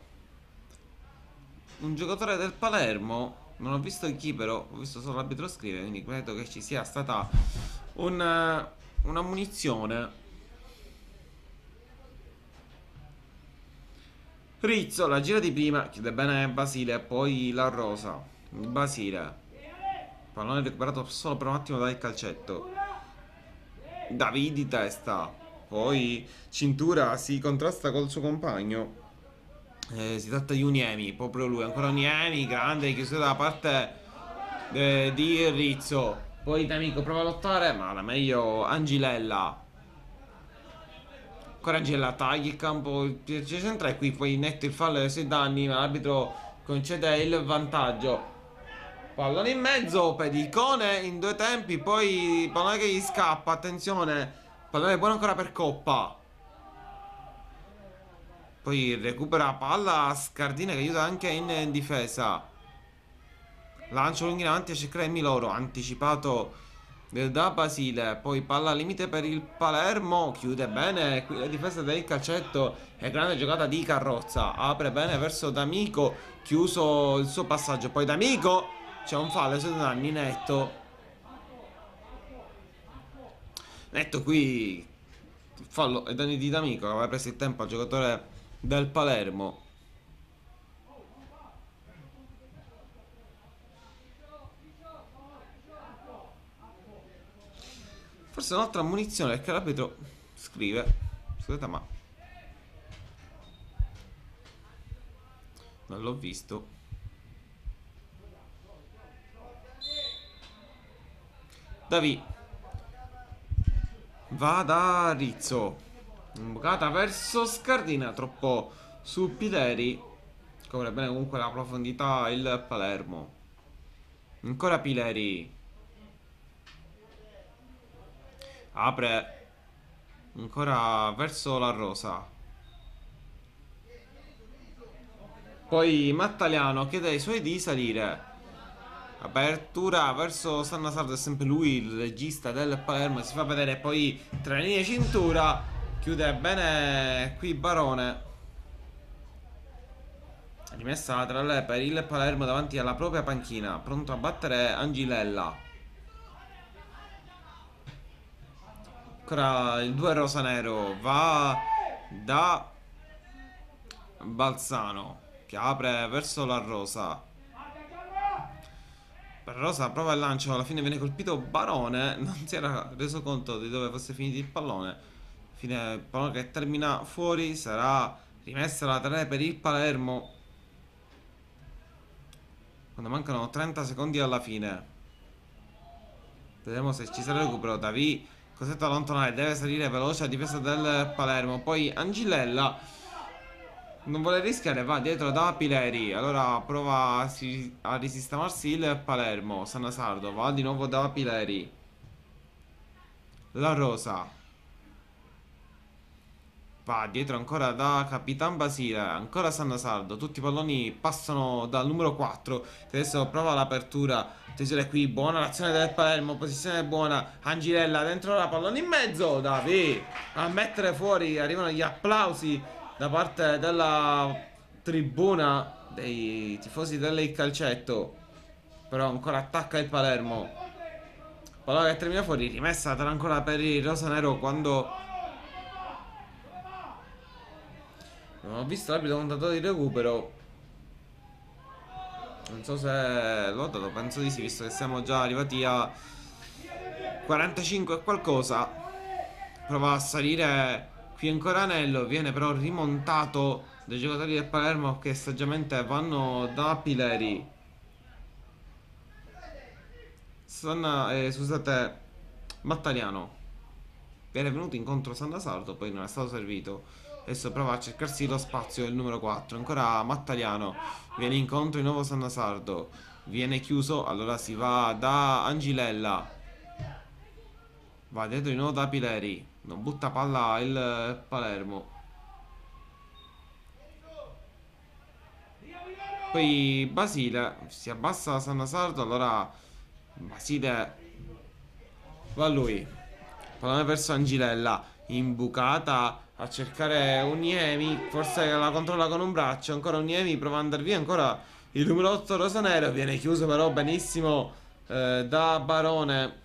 un giocatore del Palermo. Non ho visto chi però, ho visto solo l'arbitro scrivere, quindi credo che ci sia stata un, una munizione. Rizzo, la gira di prima, chiude bene Basile, poi la Rosa. Basile. Pallone recuperato solo per un attimo dal calcetto. Davide testa. Poi cintura si contrasta col suo compagno. Eh, si tratta di Uniemi, proprio lui. Ancora Uniemi, grande, chiusura da parte eh, di Rizzo. Poi D'Amico prova a lottare, ma la meglio Angilella. Ancora Angilella taglia il campo, ci centra e qui poi netto il fallo dei 6 danni, ma l'arbitro concede il vantaggio. Pallone in mezzo, pedicone in due tempi, poi pallone che gli scappa, attenzione. Pallone buono ancora per Coppa. Poi recupera palla Scardina che aiuta anche in difesa. Lancio lungo in avanti a cercare Miloro, anticipato da Basile. Poi palla al limite per il Palermo, chiude bene qui la difesa del calcetto e grande giocata di Carrozza. Apre bene verso D'Amico, chiuso il suo passaggio. Poi D'Amico, c'è un fallo su danni netto. Netto qui fallo e danni di D'Amico che aveva preso il tempo al giocatore del Palermo. Forse un'altra munizione perché l'arbitro scrive. Scusate ma... Non l'ho visto. Davi. Va da Rizzo. Imbucata verso Scardina. Troppo su Pileri. Copre bene comunque la profondità il Palermo. Ancora Pileri. Apre ancora verso la rosa. Poi Mattaliano chiede ai suoi di salire. Apertura verso San Nasardo è sempre lui il regista del Palermo. Si fa vedere poi tra le linee cintura. Chiude bene qui Barone. Rimessa laterale per il Palermo davanti alla propria panchina. Pronto a battere Angilella. Ancora il 2 rosanero va da Balzano che apre verso la rosa. Per Rosa prova il lancio, alla fine viene colpito Barone, non si era reso conto di dove fosse finito il pallone. Fine il pallone che termina fuori, sarà rimessa la 3 per il Palermo. Quando mancano 30 secondi alla fine. Vediamo se ci sarà recupero. Davi costretto ad allontanare, deve salire veloce a difesa del Palermo. Poi Angilella non vuole rischiare, va dietro da Pileri. Allora prova a, a risistemarsi il Palermo. Sanasardo va di nuovo da Pileri. La Rosa. Va dietro ancora da Capitan Basile. Ancora Sanasardo. Tutti i palloni passano dal numero 4. Che adesso prova l'apertura. Attenzione qui. Buona l'azione del Palermo. Posizione buona. Angirella dentro la pallone in mezzo. Davi a mettere fuori. Arrivano gli applausi da parte della tribuna dei tifosi del calcetto. Però ancora attacca il Palermo. Pallone che termina fuori, rimessa ancora per il rosanero quando... Non ho visto l'arbitro contatore di recupero. Non so se l'ho dato, penso di sì, visto che siamo già arrivati a 45 e qualcosa. Prova a salire Qui ancora Anello viene però rimontato dai giocatori del Palermo che saggiamente vanno da Pileri. Sanna, eh, scusate, Battagliano viene venuto incontro Sanna Sardo, poi non è stato servito. Adesso prova a cercarsi lo spazio il numero 4. Ancora Mattagliano viene incontro di nuovo Sanna Sardo. Viene chiuso, allora si va da Angilella. Va dietro di nuovo da Pileri. Non butta palla il Palermo. Poi Basile si abbassa Sanna Sardo. Allora Basile va lui. Pallone verso Angilella. Imbucata a cercare Uniemi. Forse la controlla con un braccio. Ancora Uniemi prova ad andare via. Ancora il numero 8 Rosanero. Viene chiuso però benissimo eh, da Barone.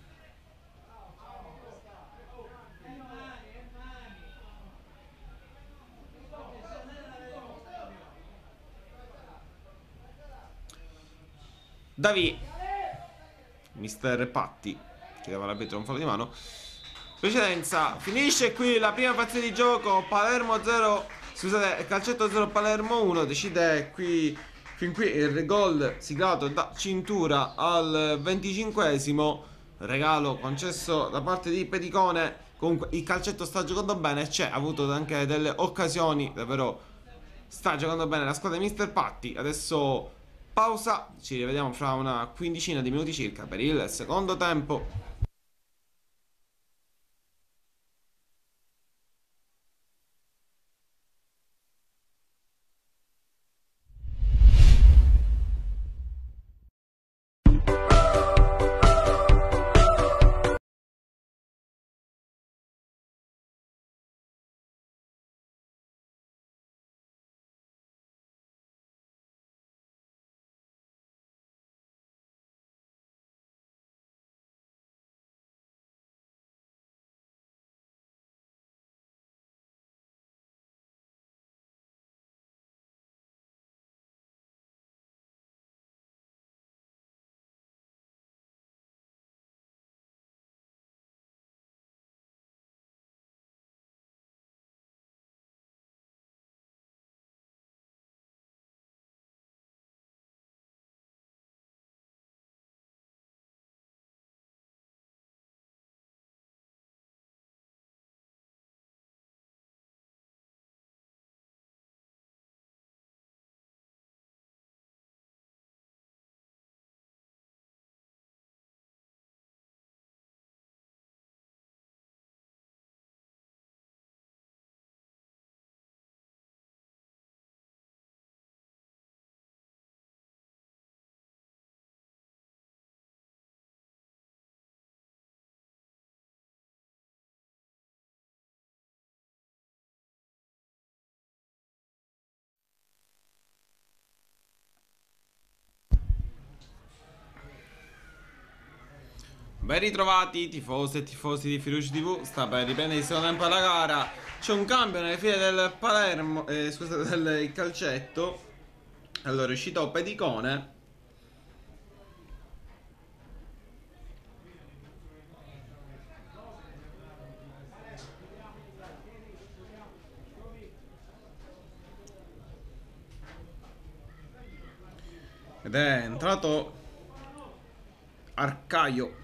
Davi Mister Patti chiedeva l'arbitro un fallo di mano precedenza. Finisce qui la prima partita di gioco. Palermo 0 scusate calcetto 0 Palermo 1 decide qui fin qui il gol siglato da cintura al 25esimo regalo concesso da parte di Pedicone. Comunque il calcetto sta giocando bene. C'è avuto anche delle occasioni davvero sta giocando bene la squadra di Mister Patti. Adesso pausa. Ci rivediamo fra una quindicina di minuti circa per il secondo tempo Ben ritrovati tifosi e tifosi di Fiducia TV, sta per riprendere il secondo tempo della gara. C'è un cambio nelle file del Palermo, eh, scusate, del calcetto. Allora è uscito Pedicone. Ed è entrato Arcaio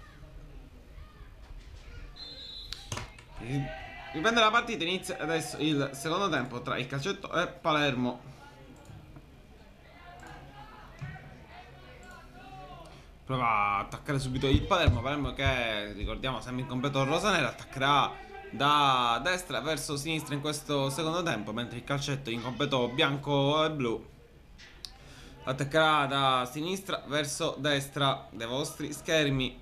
Riprende la partita, inizia adesso il secondo tempo tra il calcetto e Palermo. Prova a attaccare subito il Palermo, Palermo che ricordiamo sempre in completo rosanera, attaccherà da destra verso sinistra in questo secondo tempo, mentre il calcetto in completo bianco e blu attaccherà da sinistra verso destra. Dei vostri schermi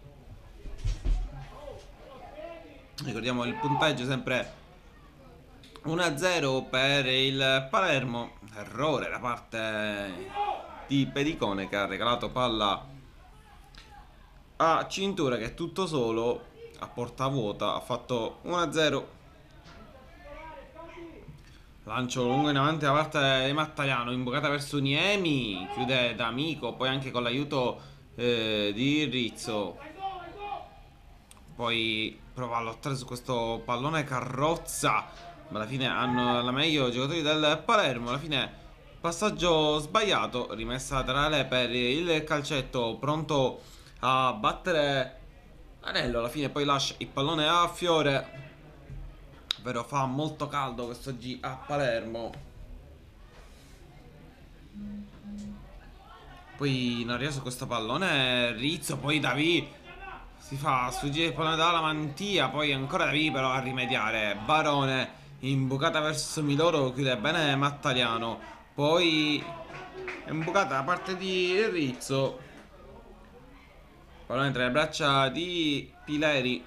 ricordiamo il punteggio sempre 1-0 per il Palermo. Errore da parte di Pedicone che ha regalato palla a Cintura che è tutto solo a porta vuota ha fatto 1-0 lancio lungo in avanti da parte di Mattaiano imbucata verso Niemi chiude da amico poi anche con l'aiuto eh, di Rizzo. Poi prova a lottare su questo pallone carrozza. Ma alla fine hanno la meglio i giocatori del Palermo. Alla fine passaggio sbagliato rimessa laterale per il calcetto. Pronto a battere Anello. Alla fine poi lascia il pallone a Fiore. Vero fa molto caldo questo G a Palermo. Poi non riesce questo pallone. Rizzo poi Davi si fa sfuggire il pallone dalla mantia Poi ancora da lì però a rimediare. Barone imbucata verso Miloro Chiude bene Mattaliano. Poi imbucata da parte di Rizzo. Pallone tra le braccia di Pileri.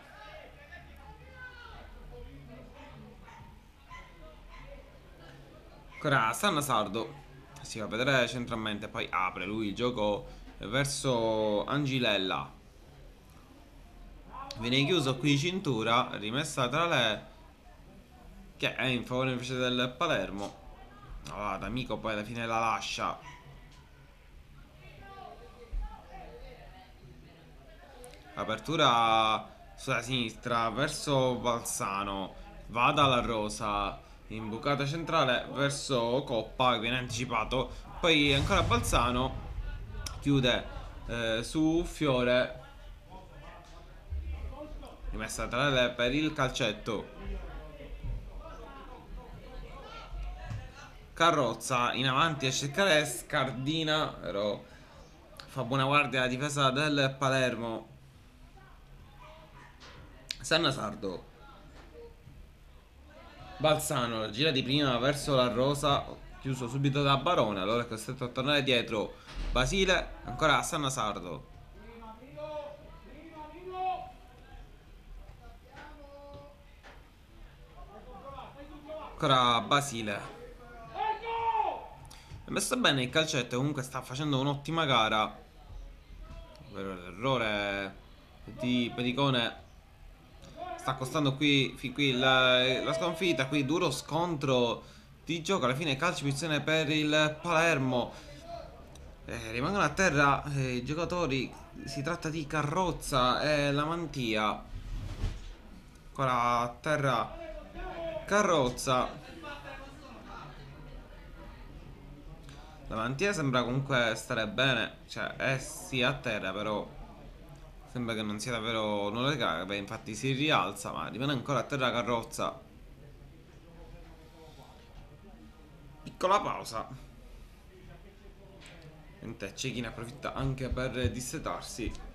Ancora Sanna Sardo. Si va a vedere centralmente Poi apre lui il gioco verso Angilella Viene chiuso qui cintura, rimessa tra le... Che è in favore invece del Palermo. Allora, d'amico poi alla fine la lascia. apertura sulla sinistra verso Balsano, va dalla Rosa, imbucata centrale verso Coppa viene anticipato, poi ancora Balsano chiude eh, su Fiore, rimessa laterale per il calcetto. Carrozza in avanti a cercare Scardina, però fa buona guardia la difesa del Palermo. Sanna Sardo. Balsano, la gira di prima verso la Rosa, chiuso subito da Barone, allora è costretto a tornare dietro. Basile, ancora a Sanna Sardo. Ancora Basile. È messo bene il calcetto, comunque sta facendo un'ottima gara. L'errore di Pedicone sta costando qui, qui la, la, sconfitta. Qui duro scontro di gioco. Alla fine calcio posizione per il Palermo. Eh, rimangono a terra eh, i giocatori. Si tratta di Carrozza e la Mantia. Ancora a terra Carrozza. La mantia sembra comunque stare bene. Cioè, è sì a terra, però. Sembra che non sia davvero nulla legale. Beh, infatti si rialza, ma rimane ancora a terra la carrozza. Piccola pausa. Niente, c'è chi ne approfitta anche per dissetarsi.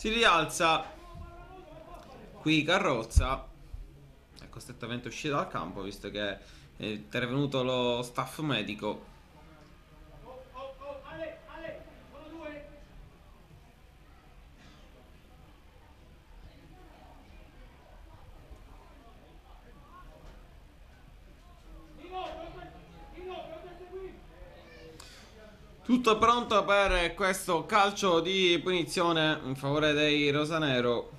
Si rialza. Qui Carrozza. È costrettamente uscito dal campo visto che è intervenuto lo staff medico Tutto pronto per questo calcio di punizione in favore dei Rosanero.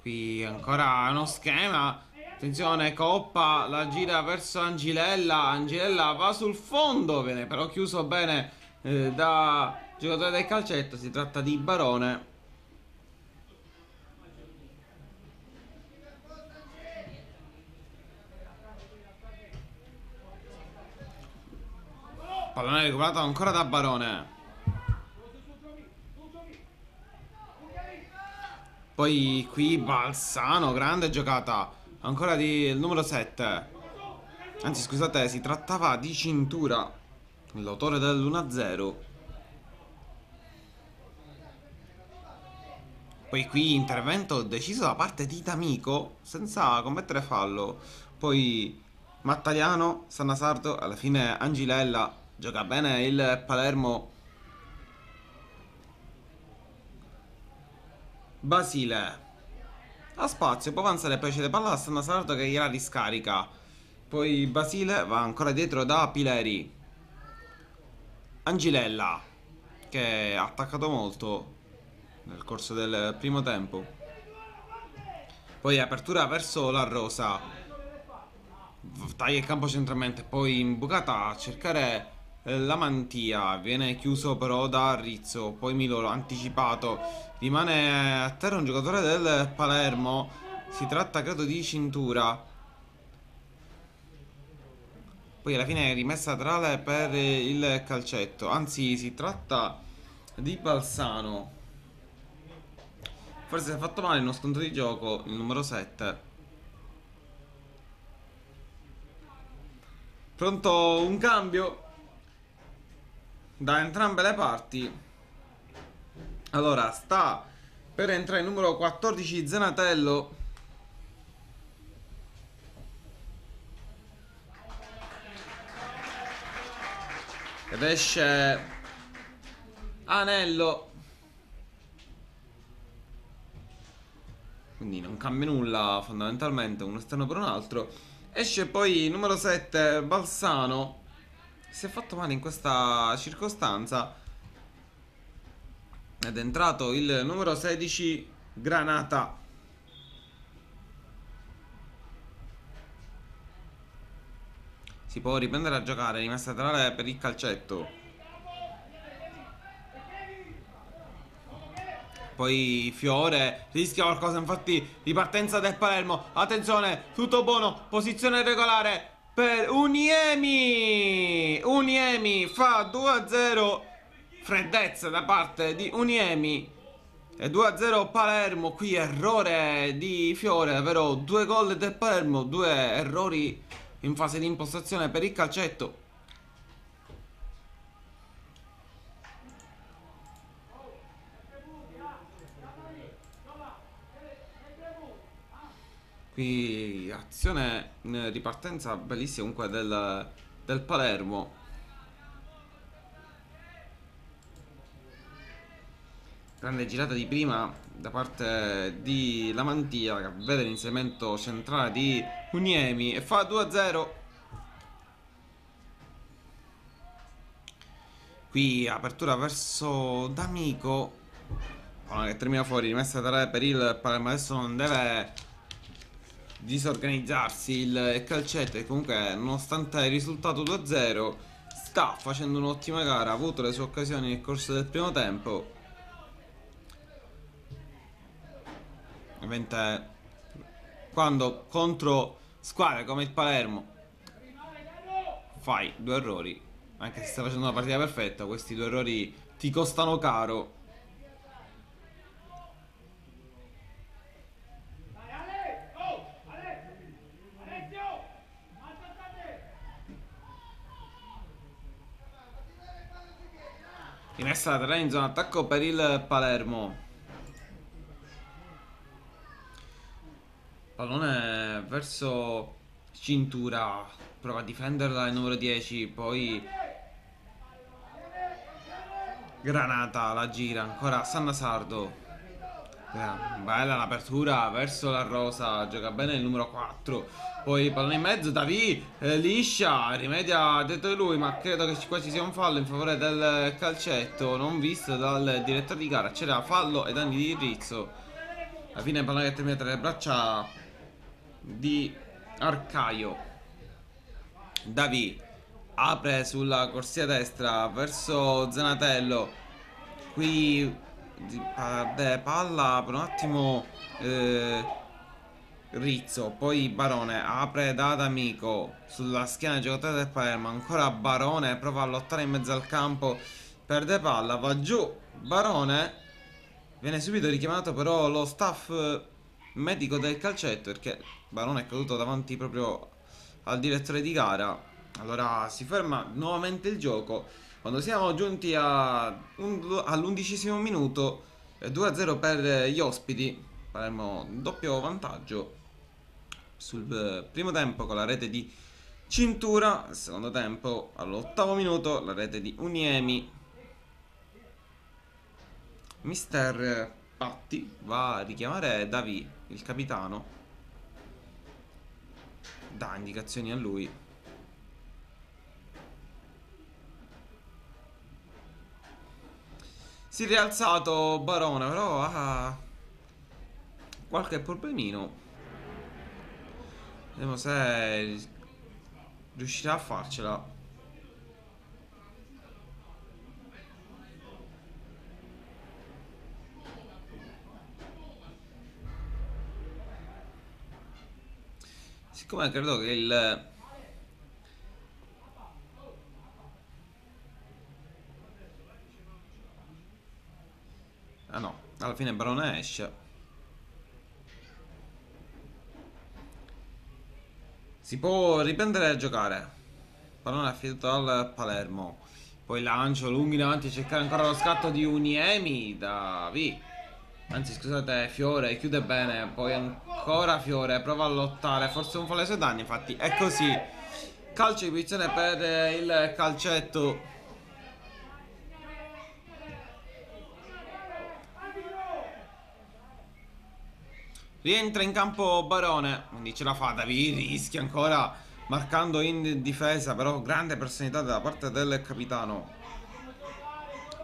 Qui ancora uno schema. Attenzione, Coppa la gira verso Angilella. Angilella va sul fondo, viene però chiuso bene eh, da giocatore del calcetto. Si tratta di Barone. Pallone recuperato ancora da Barone. Poi qui Balsano, grande giocata. Ancora di il numero 7. Anzi, scusate, si trattava di cintura. L'autore dell'1-0. Poi qui intervento deciso da parte di D'Amico senza commettere fallo. Poi Mattaliano, Sannasardo, alla fine Angilella Gioca bene il Palermo. Basile. Ha spazio, può avanzare poi c'è palla a Stanna Sarto che gliela riscarica. Poi Basile va ancora dietro da Pileri. Angilella, che ha attaccato molto nel corso del primo tempo. Poi apertura verso la Rosa. Taglia il campo centralmente, poi imbucata a cercare la mantia viene chiuso però da Rizzo poi Milolo anticipato. Rimane a terra un giocatore del Palermo. Si tratta credo di cintura. Poi alla fine è rimessa laterale per il calcetto. Anzi si tratta di Balsano. Forse si è fatto male il nostro scontro di gioco il numero 7 pronto un cambio da entrambe le parti. Allora, sta per entrare il numero 14 Zenatello. ed esce Anello quindi non cambia nulla fondamentalmente un esterno per un altro esce poi numero 7 Balsano si è fatto male in questa circostanza. Ed è entrato il numero 16 Granata. Si può riprendere a giocare rimessa laterale per il calcetto. Poi Fiore rischia qualcosa infatti ripartenza del Palermo. Attenzione tutto buono posizione regolare per Uniemi! Uniemi fa 2-0 freddezza da parte di Uniemi. E 2-0 Palermo qui errore di Fiore davvero due gol del Palermo due errori in fase di impostazione per il calcetto Qui azione di partenza bellissima comunque del, del Palermo. Grande girata di prima da parte di Lamantia che vede l'inserimento centrale di Uniemi e fa 2-0. Qui apertura verso D'Amico. che termina fuori, rimessa da re per il Palermo. Adesso non deve disorganizzarsi il calcetto e comunque nonostante il risultato 2-0 sta facendo un'ottima gara, ha avuto le sue occasioni nel corso del primo tempo. Ovviamente quando contro squadre come il Palermo fai due errori, anche se stai facendo una partita perfetta, questi due errori ti costano caro Rimessa laterale in zona attacco per il Palermo. Pallone verso cintura. Prova a difenderla il numero 10. Poi Granata la gira. Ancora Sanna Sardo. Bella l'apertura verso la rosa. Gioca bene il numero 4. Poi pallone in mezzo, Davi eh, liscia, rimedia detto di lui, ma credo che qua ci sia un fallo in favore del calcetto, non visto dal direttore di gara. C'era fallo e danni di Rizzo. Alla fine pallone che termina tra le braccia di Arcaio. Davi apre sulla corsia destra verso Zanatello. Qui beh, palla per un attimo... Eh, Rizzo, poi Barone apre da D'Amico sulla schiena del giocatore del Palermo, ancora Barone prova a lottare in mezzo al campo, perde palla, va giù, Barone viene subito richiamato però lo staff medico del calcetto perché Barone è caduto davanti proprio al direttore di gara, allora si ferma nuovamente il gioco, quando siamo giunti all'undicesimo minuto 2-0 per gli ospiti, Palermo doppio vantaggio sul eh, primo tempo con la rete di Cintura, secondo tempo all'ottavo minuto la rete di Uniemi. Mister Patti va a richiamare Davi, il capitano, dà indicazioni a lui. Si è rialzato Barone, però ha qualche problemino Vediamo se riuscirà a farcela. Siccome credo che il... Ah no, alla fine Barone esce. Si può riprendere a giocare. Pallone affidato al Palermo. Poi lancio lungo in avanti a cercare ancora lo scatto di Uniemi da V. Anzi, scusate, Fiore chiude bene. Poi ancora Fiore prova a lottare. Forse un fallo ai suoi danni. Infatti, è così. Calcio di posizione per il calcetto. Rientra in campo Barone, quindi ce la fa David, rischia ancora marcando in difesa, però grande personalità da parte del capitano.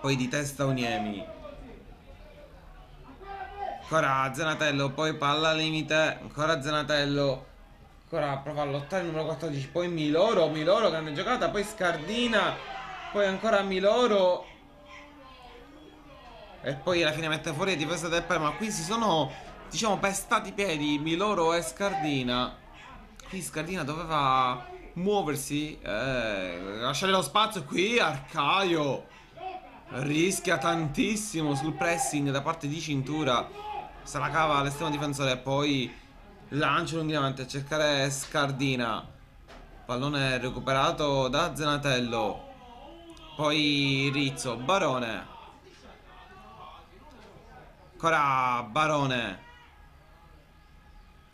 Poi di testa Uniemi. Ancora Zenatello, poi palla limite, ancora Zenatello. Ancora prova a lottare il numero 14, poi Miloro, Miloro grande giocata, poi Scardina, poi ancora Miloro. E poi alla fine mette fuori la difesa del Parma. Qui si sono, diciamo, pestati i piedi Miloro e Scardina. Qui Scardina doveva muoversi, eh, lasciare lo spazio. Qui Arcaio rischia tantissimo sul pressing da parte di Cintura. Se la cava all'estremo difensore e poi lancia lungamente a cercare Scardina. Pallone recuperato da Zenatello. Poi Rizzo, Barone. Ancora Barone.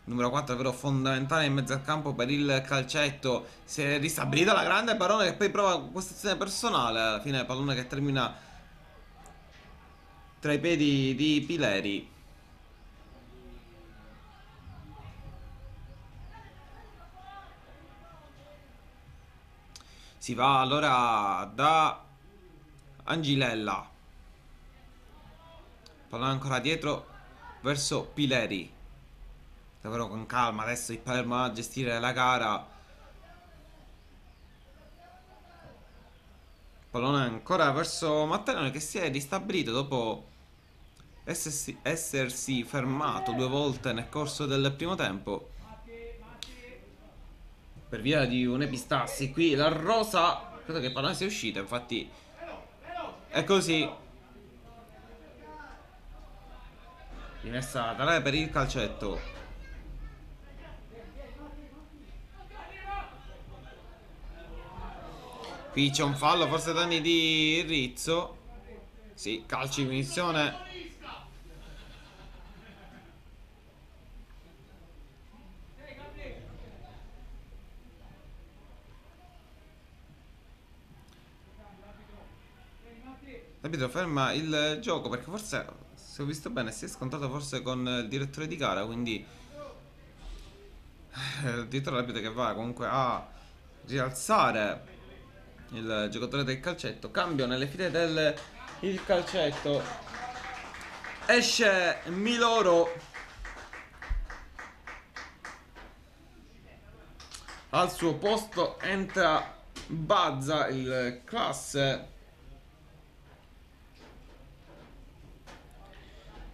Numero 4 però fondamentale in mezzo al campo per il calcetto. Si è ristabilita la grande Barone che poi prova questa azione personale. Alla fine pallone che termina tra i piedi di Pileri. Si va allora da Angilella. Pallone ancora dietro verso Pileri. Davvero con calma. Adesso il Palermo a gestire la gara. Pallone ancora verso Mattarone che si è ristabilito dopo essersi, essersi fermato due volte nel corso del primo tempo. Per via di un epistassi. Qui la rosa. Credo che il pallone sia uscito. Infatti. È così. Rimessa da lei per il calcetto. Qui c'è un fallo, forse danni di Rizzo. Sì, calci di punizione. L'arbitro ferma il gioco perché forse se ho visto bene si è scontato forse con il direttore di gara quindi eh, il direttore arbitro che va comunque a rialzare il giocatore del calcetto cambio nelle file del il calcetto. Esce Miloro. Al suo posto entra Bazza il classe.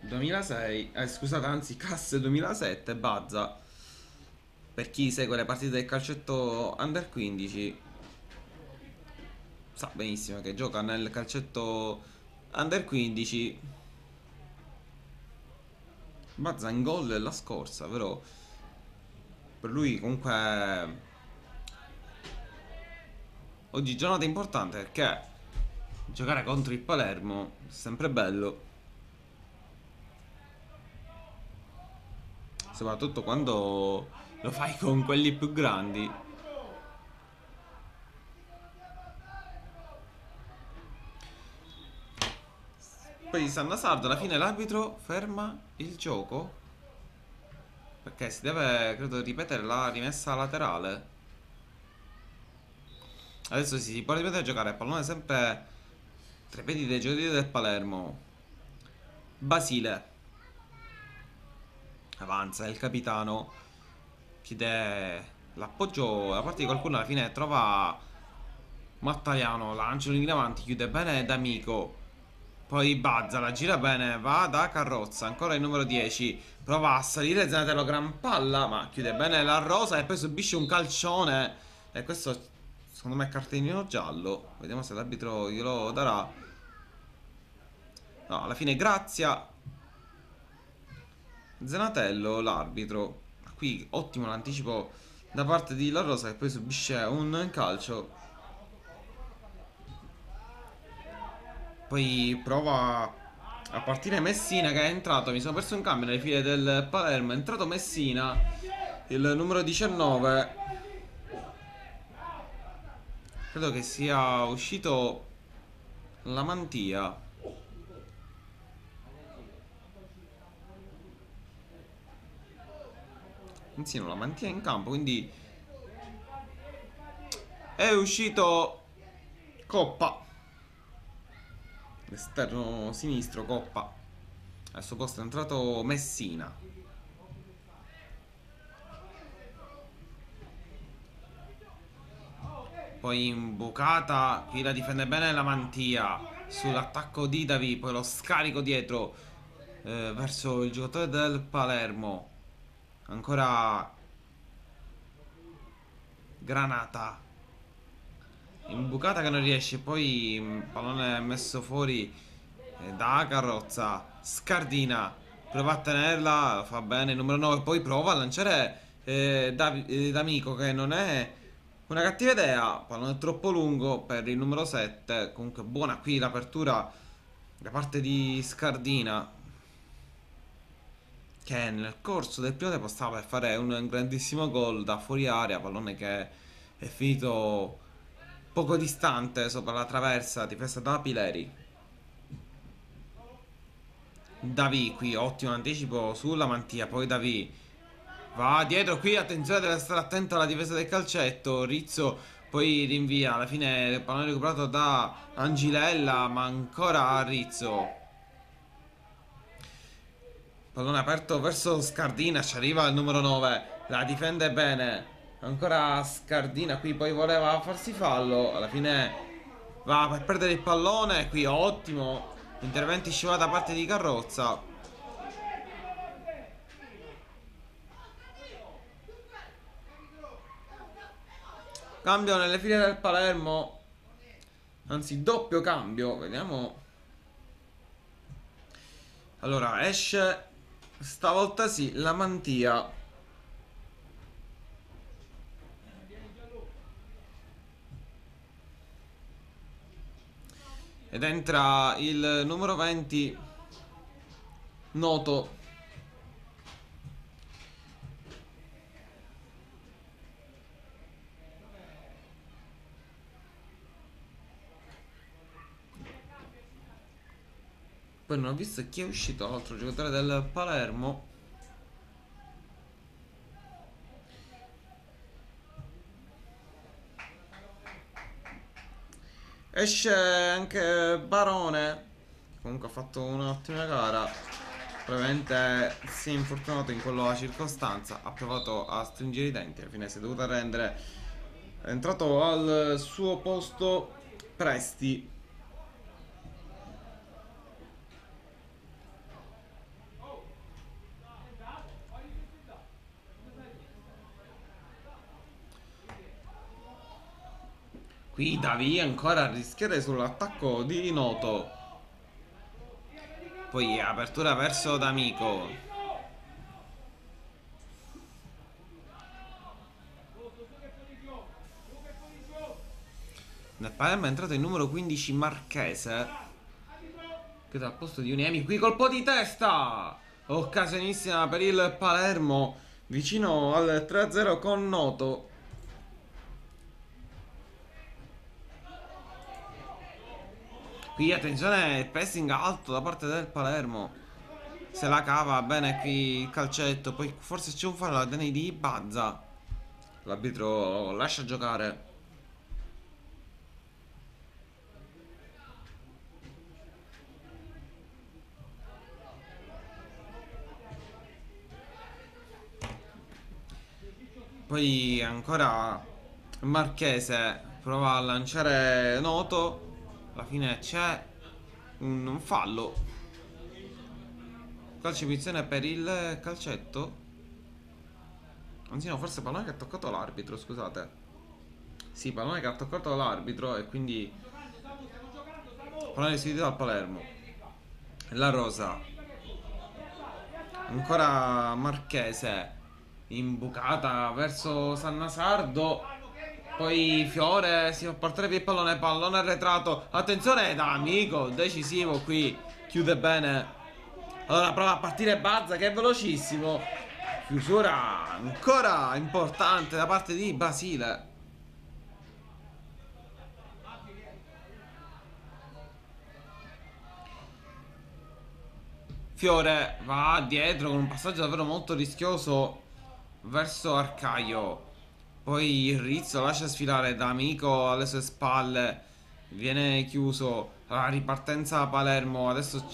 2006, eh, scusate, anzi, classe 2007, Bazza. Per chi segue le partite del calcetto under 15, sa benissimo che gioca nel calcetto under 15. Bazza in gol la scorsa, però per lui comunque oggi giornata importante perché giocare contro il Palermo è sempre bello. soprattutto quando lo fai con quelli più grandi. Poi Sanna Sardo, alla fine l'arbitro ferma il gioco. Perché si deve, credo, ripetere la rimessa laterale. Adesso si può ripetere a giocare. Pallone sempre tra i piedi dei giocatori del Palermo. Basile avanza il capitano chiede l'appoggio da parte di qualcuno alla fine trova Mattaiano lancia in avanti chiude bene D'Amico poi Bazza la gira bene va da Carrozza ancora il numero 10 prova a salire Zanatello gran palla ma chiude bene la Rosa e poi subisce un calcione. E questo secondo me è cartellino giallo. Vediamo se l'arbitro glielo darà. No alla fine Grazia. Zenatello, l'arbitro. Qui ottimo l'anticipo da parte di La Rosa che poi subisce un calcio. Poi prova a partire Messina che è entrato. Mi sono perso un cambio nelle file del Palermo. È entrato Messina, il numero 19. Credo che sia uscito la mantia. Insieme la mantia in campo, quindi è uscito Coppa. Esterno sinistro, Coppa. Al suo posto è entrato Messina. Poi imbucata, qui la difende bene la mantia. Sull'attacco di Davi, poi lo scarico dietro eh, verso il giocatore del Palermo. Ancora Granata. Imbucata che non riesce, poi il pallone messo fuori eh, da carrozza. Scardina prova a tenerla, fa bene il numero 9, poi prova a lanciare eh, D'Amico che non è una cattiva idea, pallone troppo lungo per il numero 7, comunque buona qui l'apertura da parte di Scardina che nel corso del primo tempo stava per fare un grandissimo gol da fuori area, pallone che è finito poco distante sopra la traversa difesa da Pileri. Davi qui, ottimo anticipo sulla mantia, poi Davi Va dietro qui, attenzione, deve stare attento alla difesa del calcetto. Rizzo poi rinvia. Alla fine il pallone recuperato da Angilella, ma ancora Rizzo. Pallone aperto verso Scardina, ci arriva il numero 9. La difende bene. Ancora Scardina qui, poi voleva farsi fallo. Alla fine va per perdere il pallone. Qui ottimo. Interventi scivolati da parte di Carrozza. Cambio nelle file del Palermo. Anzi, doppio cambio. Vediamo. Allora, esce stavolta sì, la mantia. Ed entra il numero 20 Noto Poi non ho visto chi è uscito l'altro giocatore del Palermo. Esce anche Barone. Comunque ha fatto un'ottima gara. Probabilmente si è infortunato in quella circostanza. Ha provato a stringere i denti. Alla fine si è dovuto arrendere. È entrato al suo posto Presti. Qui Davi ancora a rischiare sull'attacco di Noto. Poi apertura verso D'Amico. Nel Palermo è entrato il numero 15 Marchese. Che dal posto di Uniemi. Qui colpo di testa! Occasionissima per il Palermo. Vicino al 3-0 con Noto. Qui attenzione, pressing alto da parte del Palermo. Se la cava bene qui il calcetto. Poi forse c'è un fallo da Dani di Bazza. L'arbitro lascia giocare. Poi ancora Marchese prova a lanciare Noto alla fine c'è un, fallo. Calcio punizione per il calcetto. Anzi no forse pallone che ha toccato l'arbitro scusate. Sì pallone che ha toccato l'arbitro e quindi pallone restituito dal Palermo. La Rosa. Ancora Marchese imbucata verso Sannasardo poi Fiore si fa portare via il pallone, pallone arretrato. Attenzione da amico, decisivo qui. Chiude bene. Allora prova a partire Bazza che è velocissimo. Chiusura ancora importante da parte di Basile. Fiore va dietro con un passaggio davvero molto rischioso verso Arcaio. Poi il Rizzo lascia sfilare da amico alle sue spalle. Viene chiuso. La ripartenza a Palermo. Adesso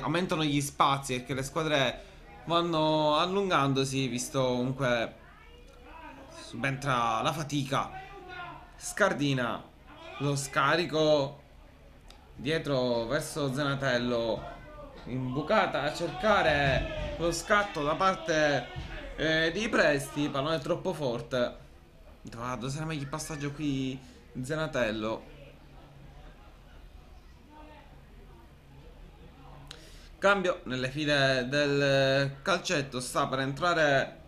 aumentano gli spazi perché le squadre vanno allungandosi. Visto comunque subentra la fatica. Scardina. Lo scarico dietro verso Zanatello. Imbucata a cercare lo scatto da parte eh, di Presti. Pallone troppo forte. Dove sarà meglio il passaggio qui Zanatello. Cambio nelle file del calcetto. Sta per entrare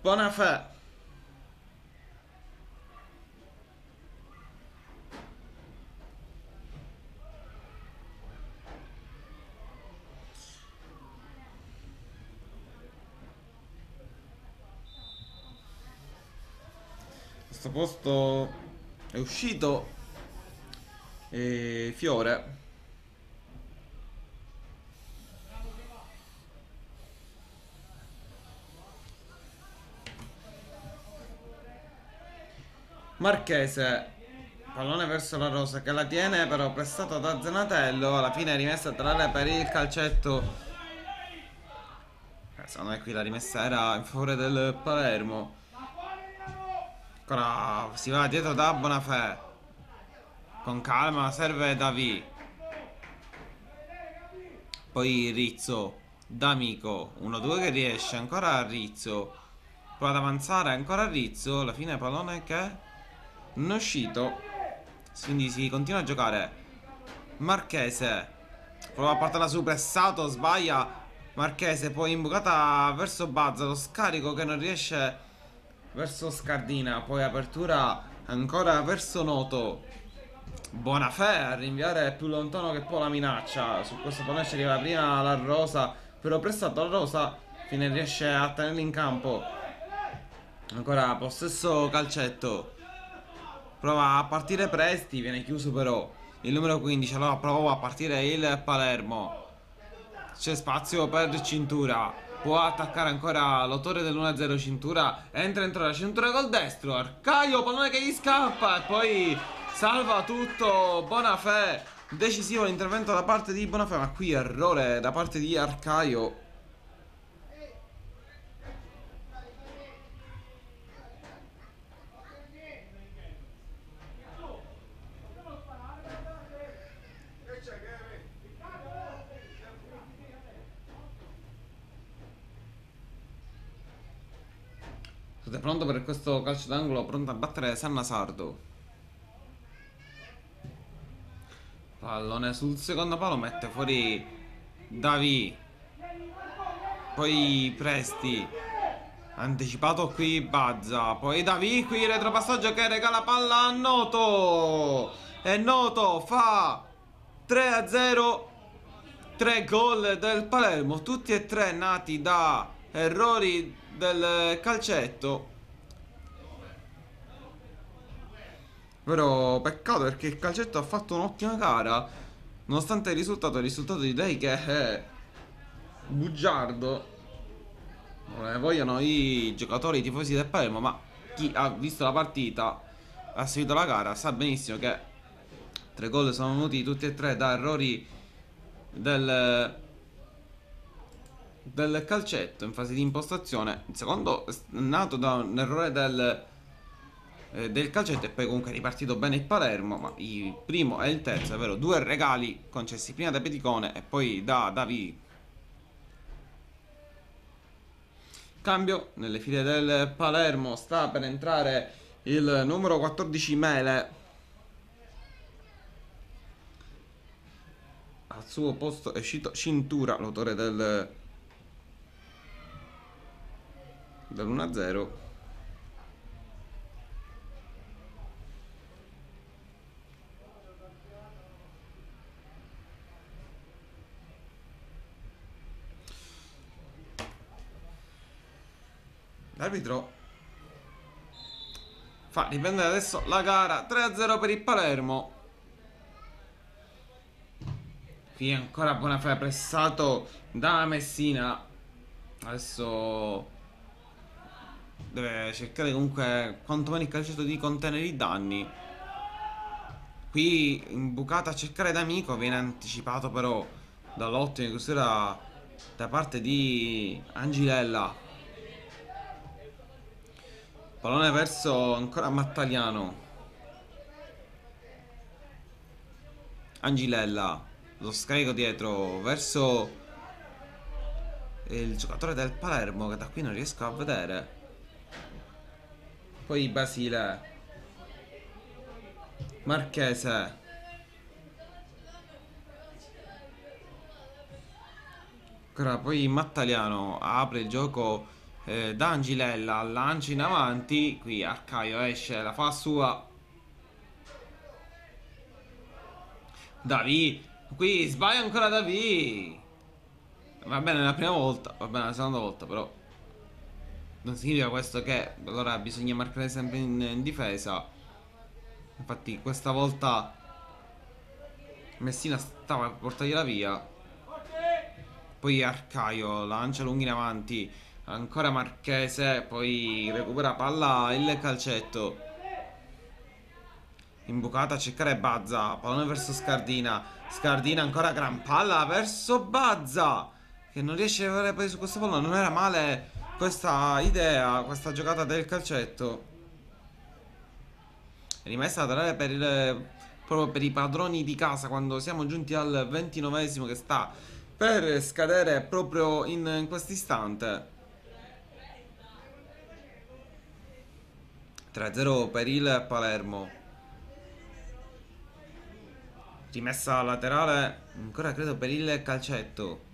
Bonafè. Questo posto è uscito e Fiore. Marchese Pallone verso la rosa che la tiene però prestato da Zanatello Alla fine rimessa tra le per il calcetto. Eh, Secondo me qui la rimessa era in favore del Palermo Ancora si va dietro da Bonafè. Con calma serve Davi. Poi Rizzo D'Amico. 1-2 che riesce ancora Rizzo. Prova ad avanzare ancora Rizzo. Alla fine pallone che non è uscito quindi si continua a giocare. Marchese. Prova a portarla su pressato sbaglia. Marchese poi imbucata verso Bazza lo scarico che non riesce verso Scardina poi apertura ancora verso Noto Buona fè a rinviare più lontano che poi la minaccia su questo pallone ci arriva prima la Rosa però prestato la Rosa fine riesce a tenerlo in campo ancora possesso calcetto Prova a partire Presti, viene chiuso però il numero 15. Allora prova a partire il Palermo. C'è spazio per cintura. Può attaccare ancora l'autore dell'1-0 cintura. Entra dentro la cintura col destro. Arcaio, pallone che gli scappa. E poi salva tutto. Bonafè. Decisivo l'intervento da parte di Bonafè. Ma qui errore da parte di Arcaio. Siete pronto per questo calcio d'angolo? Pronto a battere Sanna Sardo. Pallone sul secondo palo, mette fuori Davi. Poi Presti. Anticipato qui Bazza. Poi Davi qui retropassaggio che regala palla a Noto. E Noto fa 3 a 0. Tre gol del Palermo. Tutti e tre nati da errori del calcetto. Però peccato perché il calcetto ha fatto un'ottima gara Nonostante il risultato, il risultato di lei che è bugiardo. Non ne vogliono i giocatori, i tifosi del Palermo Ma chi ha visto la partita, ha seguito la gara Sa benissimo che tre gol sono venuti tutti e tre da errori del del calcetto in fase di impostazione. Il secondo è nato da un errore del, eh, del calcetto e poi comunque è ripartito bene il Palermo. Ma il primo e il terzo, ovvero due regali concessi prima da Peticone e poi da Davi. Cambio nelle file del Palermo. Sta per entrare il numero 14 Mele. Al suo posto è uscito Cintura, l'autore del dall'1-0 L'arbitro fa riprendere adesso la gara 3-0 per il Palermo. Qui ancora buona fede pressato da Messina. Adesso deve cercare comunque quantomeno il calcetto di contenere i danni. Qui imbucata a cercare d'amico viene anticipato però dall'ottima chiusura da parte di Angilella. Pallone verso ancora Mattaliano. Angilella. Lo scarico dietro verso il giocatore del Palermo che da qui non riesco a vedere. Poi Basile. Marchese. Ancora poi Mattaliano apre il gioco eh, D'Angilella lancia in avanti qui Arcaio esce la fa sua Davi qui sbaglia ancora Davi va bene la prima volta va bene la seconda volta però non significa questo che allora bisogna marcare sempre in, in difesa infatti questa volta Messina stava per portargliela via poi Arcaio lancia lunghi in avanti Ancora Marchese, poi recupera palla il calcetto. Imbucata a cercare Bazza, pallone verso Scardina. Scardina ancora gran palla verso Bazza. Che non riesce a avere poi su questo pallone. Non era male questa idea, questa giocata del calcetto. Rimessa da dare per il, proprio per i padroni di casa quando siamo giunti al ventinovesimo che sta per scadere proprio in, in questo istante. 3-0 per il Palermo. Rimessa laterale, ancora credo per il calcetto.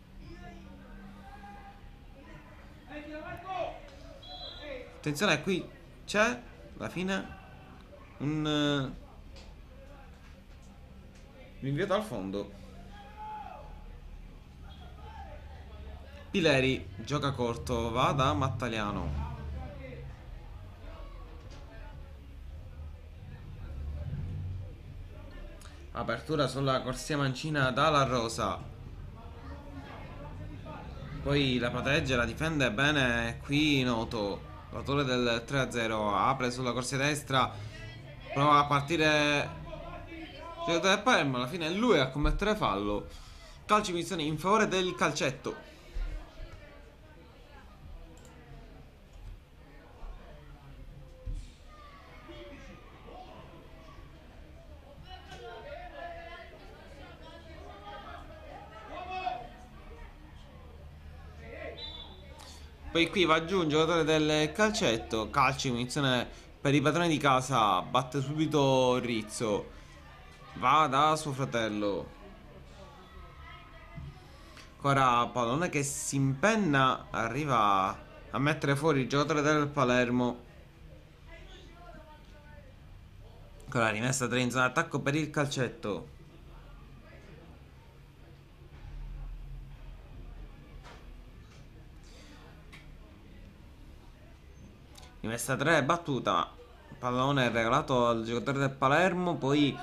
Attenzione, qui c'è alla fine un rinvio dal fondo. Pileri gioca corto, va da Mattaliano. Apertura sulla corsia mancina dalla Rosa. Poi la protegge, la difende bene qui Noto. L'autore del 3-0 apre sulla corsia destra. Prova a partire Giocatore del Palermo, alla fine è lui a commettere fallo. Calci missione in favore del calcetto. Poi qui va giù un giocatore del calcetto, calci, munizione per i padroni di casa, batte subito Rizzo, va da suo fratello. Ancora pallone che si impenna, arriva a mettere fuori il giocatore del Palermo. Ancora rimessa 3 in zona attacco per il calcetto. Rimessa 3 battuta. Pallone regalato al giocatore del Palermo. Poi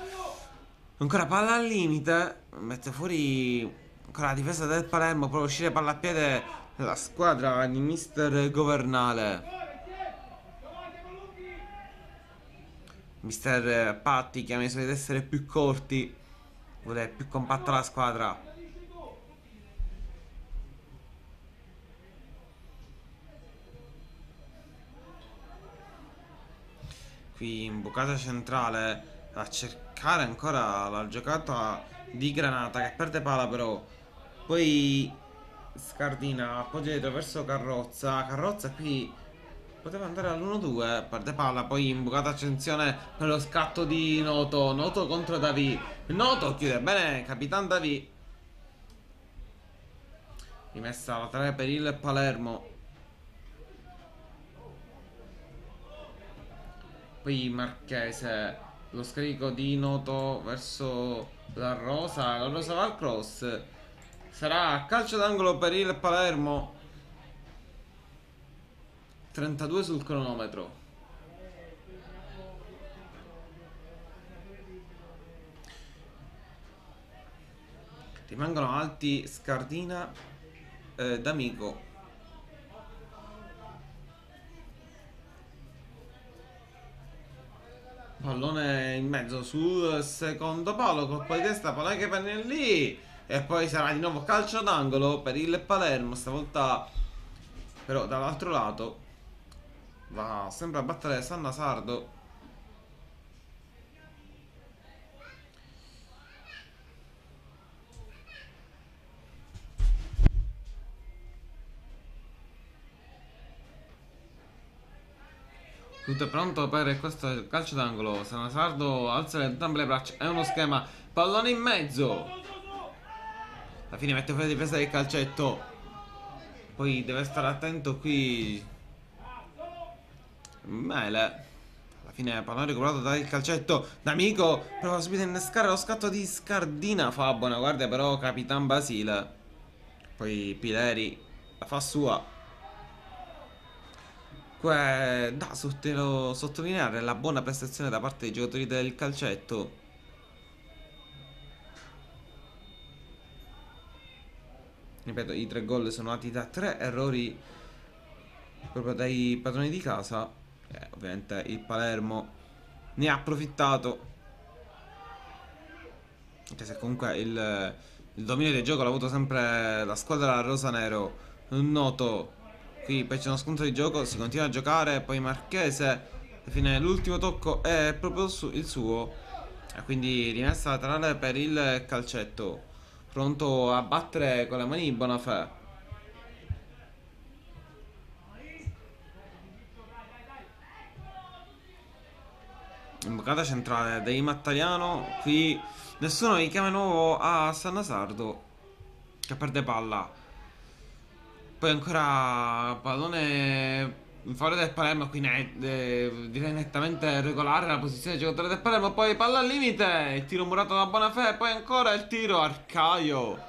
ancora palla al limite. Mette fuori ancora la difesa del Palermo. Prova a uscire palla a piede la squadra di Mister Governale. Mister Patti che ha messo ad essere più corti. Vuole più compatta la squadra. Qui in bucata centrale a cercare ancora la giocata di Granata che perde pala però. Poi Scardina appoggia dietro verso Carrozza. Carrozza qui poteva andare all'1-2 perde palla poi in bucata accensione per lo scatto di Noto. Noto contro Davi. Noto chiude bene Capitan Davi. Rimessa laterale per il Palermo Poi Marchese, lo scarico di Noto verso la Rosa, la Rosa va al cross. Sarà calcio d'angolo per il Palermo. 32 sul cronometro. Rimangono alti Scardina eh, D'Amico. Pallone in mezzo sul secondo palo, colpo di testa, pallone che prende lì. E poi sarà di nuovo calcio d'angolo per il Palermo, stavolta però dall'altro lato va sempre a battere Sanna Sardo. Tutto è pronto per questo calcio d'angolo. Sanasardo alza entrambe le braccia. È uno schema. Pallone in mezzo. Alla fine mette fuori difesa del calcetto. Poi deve stare attento qui. Mele. Alla fine pallone recuperato dal calcetto. D'amico prova subito a innescare lo scatto di Scardina. Fa buona guardia però Capitan Basile. Poi Pileri la fa sua. Que da sottolineare la buona prestazione da parte dei giocatori del calcetto. Ripeto, i tre gol sono nati da tre errori proprio dai padroni di casa. Eh, ovviamente il Palermo ne ha approfittato. Anche se comunque il, il dominio del gioco l'ha avuto sempre la squadra rosa-nero. Noto Qui poi c'è uno scontro di gioco, si continua a giocare, poi Marchese, alla fine l'ultimo tocco è proprio il suo. E quindi rimessa laterale per il calcetto. Pronto a battere con le mani Bonafè. Imboccata centrale dei Mattaliano. Qui nessuno li chiama nuovo a Sannasardo. Che perde palla. Poi ancora pallone in favore del Palermo, qui ne, eh, direi nettamente regolare la posizione del giocatore del Palermo. Poi palla al limite, il tiro murato da Bonafè, poi ancora il tiro Arcaio.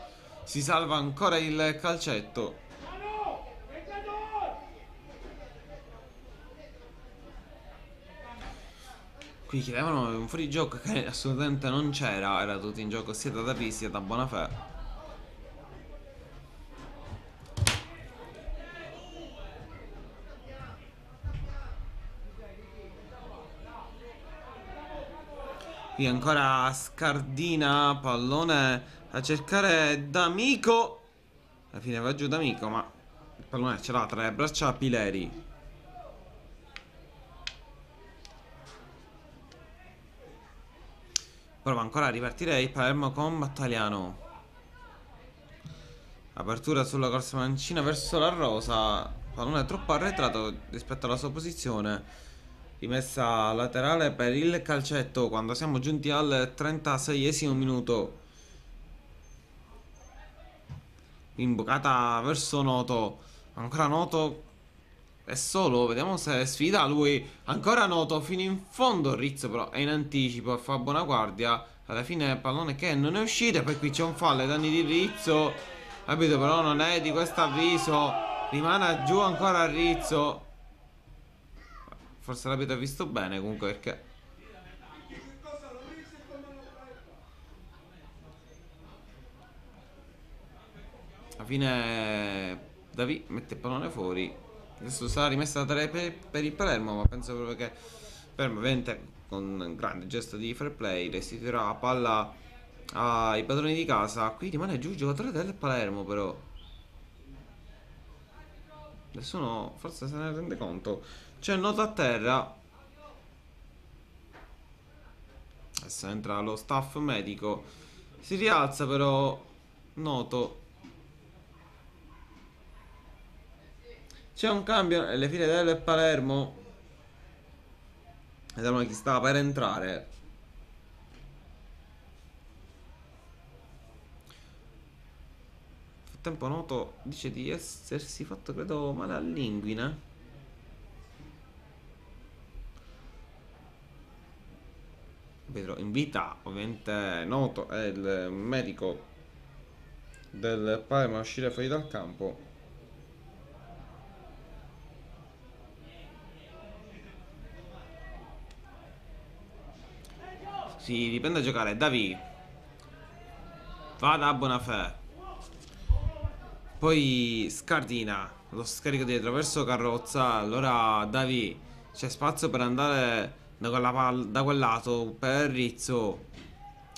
Si salva ancora il calcetto. Qui chiedevano un fuorigioco che assolutamente non c'era, era tutto in gioco sia da Davi sia da Bonafè. Qui ancora Scardina, pallone a cercare D'Amico. Alla fine va giù D'Amico, ma il pallone ce l'ha tra le braccia Pileri. Prova ancora a ripartire il Palermo con Battagliano. Apertura sulla corsa mancina verso la rosa. Pallone troppo arretrato rispetto alla sua posizione rimessa laterale per il calcetto quando siamo giunti al 36esimo minuto. Imbucata verso Noto ancora Noto è solo vediamo se sfida lui. Ancora Noto fino in fondo Rizzo però è in anticipo fa buona guardia. Alla fine pallone che non è uscito e poi qui c'è un fallo ai danni di Rizzo capito però non è di questo avviso rimane giù ancora Rizzo Forse l'avete visto bene comunque perché... Alla fine Davi mette il pallone fuori. Adesso sarà rimessa da per, per il Palermo, ma penso proprio che Palermo ovviamente con un grande gesto di fair play restituirà la palla ai padroni di casa. Qui rimane giù il giocatore del Palermo però. Nessuno forse se ne rende conto. C'è noto a terra. Adesso entra lo staff medico. Si rialza però. Noto. C'è un cambio nelle file del Palermo. Vediamo chi sta per entrare. Tempo noto dice di essersi fatto credo male all'inguine Vedrò in vita ovviamente noto è il medico del Parma a uscire fuori dal campo. Si riprende a giocare. Davi. Va da Bonafè. Poi Scardina. Lo scarico dietro verso Carrozza. Allora Davi c'è spazio per andare da, palla, da quel lato per Rizzo.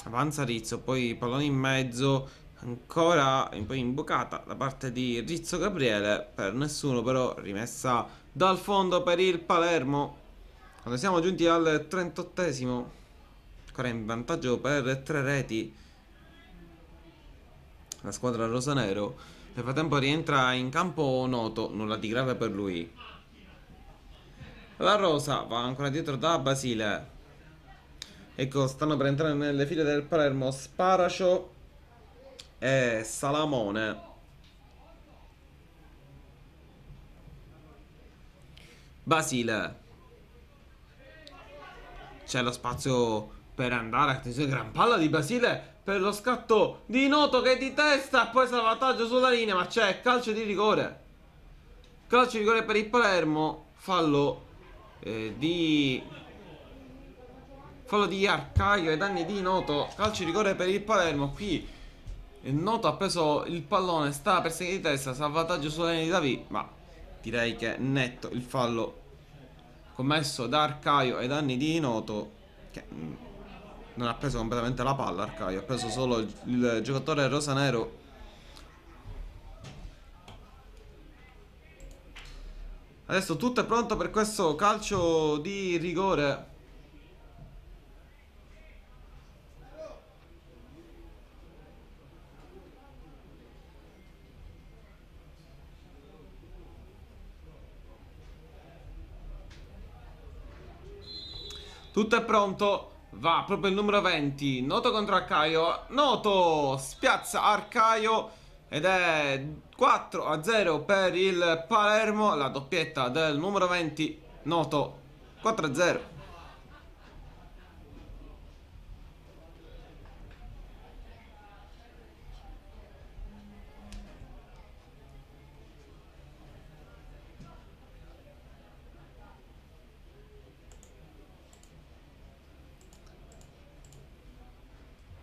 Avanza Rizzo, poi pallone in mezzo, ancora poi imbucata da parte di Rizzo Gabriele, per nessuno però rimessa dal fondo per il Palermo. Quando siamo giunti al 38esimo, ancora in vantaggio per tre reti la squadra rosanero. Nel frattempo rientra in campo Noto, nulla di grave per lui. La Rosa va ancora dietro da Basile. Ecco, stanno per entrare nelle file del Palermo Sparacio e Salamone. Basile. C'è lo spazio per andare. Attenzione, gran palla di Basile per lo scatto di Noto che di testa. Poi salvataggio sulla linea, ma c'è calcio di rigore. Calcio di rigore per il Palermo. Fallo eh, di fallo di Arcaio ai danni di Noto. Calcio rigore per il Palermo. Qui Noto ha preso il pallone sta per segno di testa salvataggio sulla linea Davi ma direi che netto il fallo commesso da Arcaio ai danni di Noto che mm, non ha preso completamente la palla Arcaio ha preso solo il giocatore rosanero Adesso tutto è pronto per questo calcio di rigore. Tutto è pronto. Va proprio il numero 20. Noto contro Arcaio. Noto spiazza Arcaio. Ed è 4 a 0 per il Palermo, la doppietta del numero 20, Noto 4 a 0.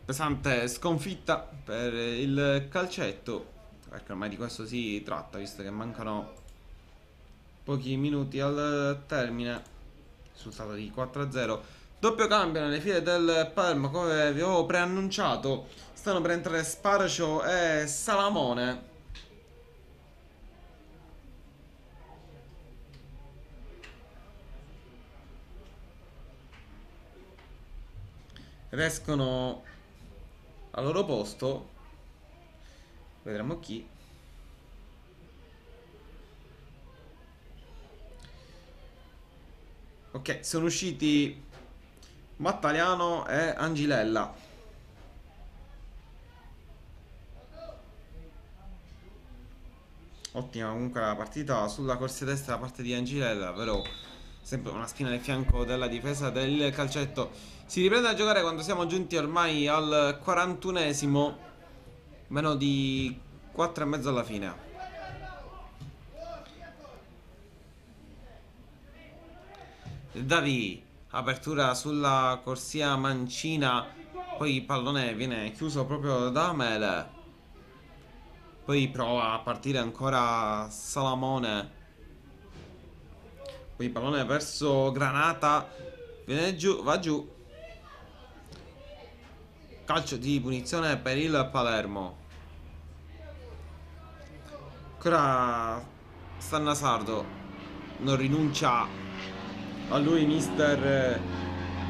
Pesante sconfitta per il calcetto. Perché ormai di questo si tratta visto che mancano pochi minuti al termine. Risultato di 4-0 doppio cambio nelle file del Palermo come vi avevo preannunciato. Stanno per entrare Sparacio e Salamone. Rescono al loro posto vedremo chi. Ok sono usciti Mattaliano e Angilella ottima comunque la partita. Sulla corsia destra da parte di Angilella però sempre una spina nel fianco della difesa del calcetto si riprende a giocare quando siamo giunti ormai al 41esimo. Meno di 4 e mezzo alla fine. Davi, apertura sulla corsia mancina. Poi il pallone viene chiuso proprio da Mele. Poi prova a partire ancora Salamone. Poi il pallone verso Granata. Viene giù, va giù. Calcio di punizione per il Palermo. Ancora Stannasardo non rinuncia a lui mister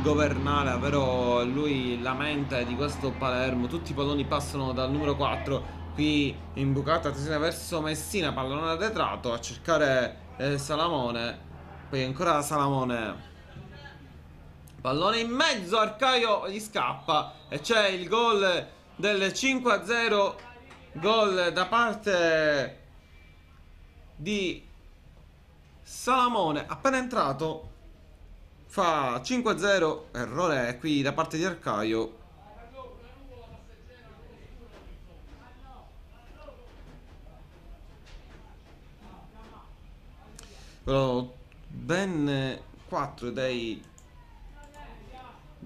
governale, però lui la mente di questo Palermo. Tutti i palloni passano dal numero 4. Qui imbucata, attenzione verso Messina, pallone arretrato a cercare eh, Salamone. Poi ancora Salamone Pallone in mezzo, Arcaio gli scappa e c'è il gol del 5-0, gol da parte di Salamone, appena entrato fa 5-0, errore qui da parte di Arcaio. Però ben 4 dei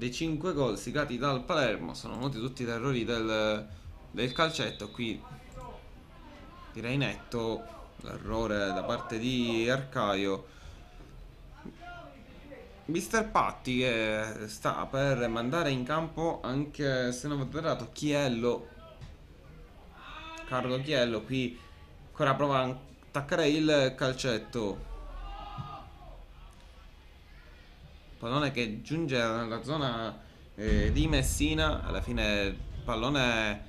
dei 5 gol sigati dal Palermo sono venuti tutti gli errori del, del calcetto. Qui direi netto l'errore da parte di Arcaio. Mister Patti che sta per mandare in campo anche se non vado errato Chiello. Carlo Chiello qui ancora prova a attaccare il calcetto pallone che giunge nella zona eh, di Messina alla fine pallone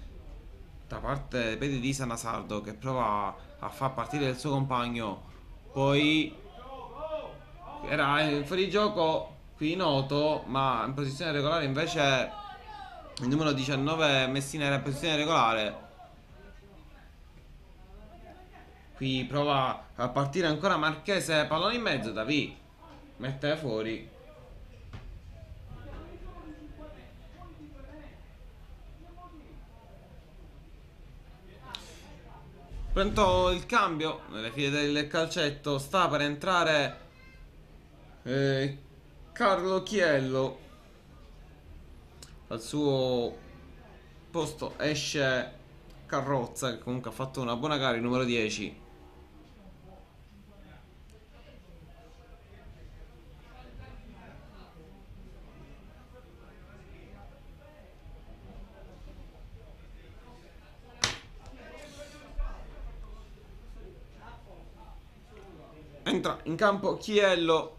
da parte dei piedi di Sanasardo che prova a far partire il suo compagno poi era in fuorigioco qui noto, ma in posizione regolare invece il numero 19 Messina era in posizione regolare. Qui prova a partire ancora Marchese, pallone in mezzo, Davi mette fuori. Prendo il cambio nelle file del calcetto, sta per entrare eh, Carlo Chiello. Al suo posto esce Carrozza che comunque ha fatto una buona gara il numero 10 entra in campo Chiello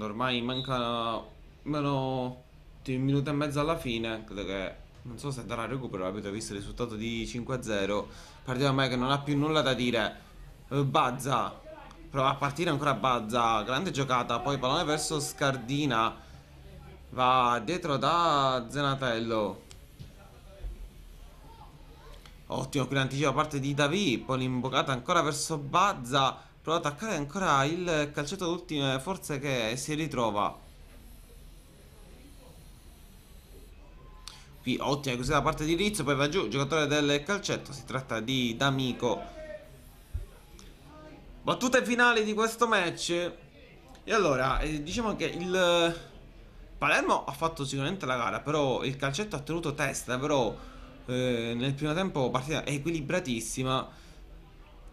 ormai mancano meno di un minuto e mezzo alla fine. Credo che non so se darà recupero. Avete visto il risultato di 5-0. Partita ormai che non ha più nulla da dire. Bazza prova a partire ancora Bazza. Grande giocata. Poi pallone verso Scardina. Va dietro da Zenatello. Ottimo, qui l'anticipo parte di Davi. Poi l'imbocata ancora verso Bazza. Prova ad attaccare ancora il calcetto d'ultime forze che si ritrova. Qui ottima così da parte di Rizzo, poi va giù, giocatore del calcetto, si tratta di D'Amico. Battute finali di questo match. E allora, eh, diciamo che il Palermo ha fatto sicuramente la gara, però il calcetto ha tenuto testa, però eh, nel primo tempo partita equilibratissima.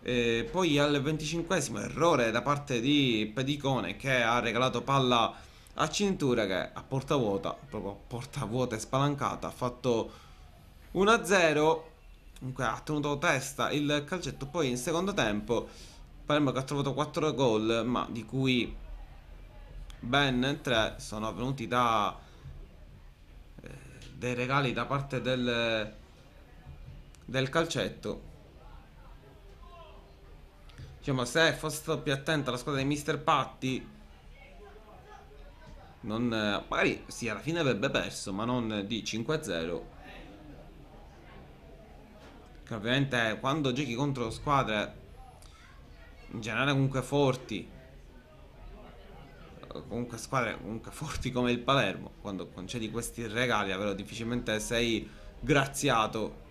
E poi al 25 errore da parte di Pedicone che ha regalato palla a cintura che a porta vuota, proprio porta vuota e spalancata, ha fatto 1-0. Comunque ha tenuto testa il calcetto. Poi in secondo tempo Palermo che ha trovato 4 gol, ma di cui ben 3 sono venuti da eh, dei regali da parte del, del calcetto Diciamo, se fosse stato più attento alla squadra di Mr. Patti, non, magari sì, alla fine avrebbe perso, ma non di 5-0. Che ovviamente quando giochi contro squadre in generale comunque forti, comunque squadre comunque forti come il Palermo, quando concedi questi regali, però difficilmente sei graziato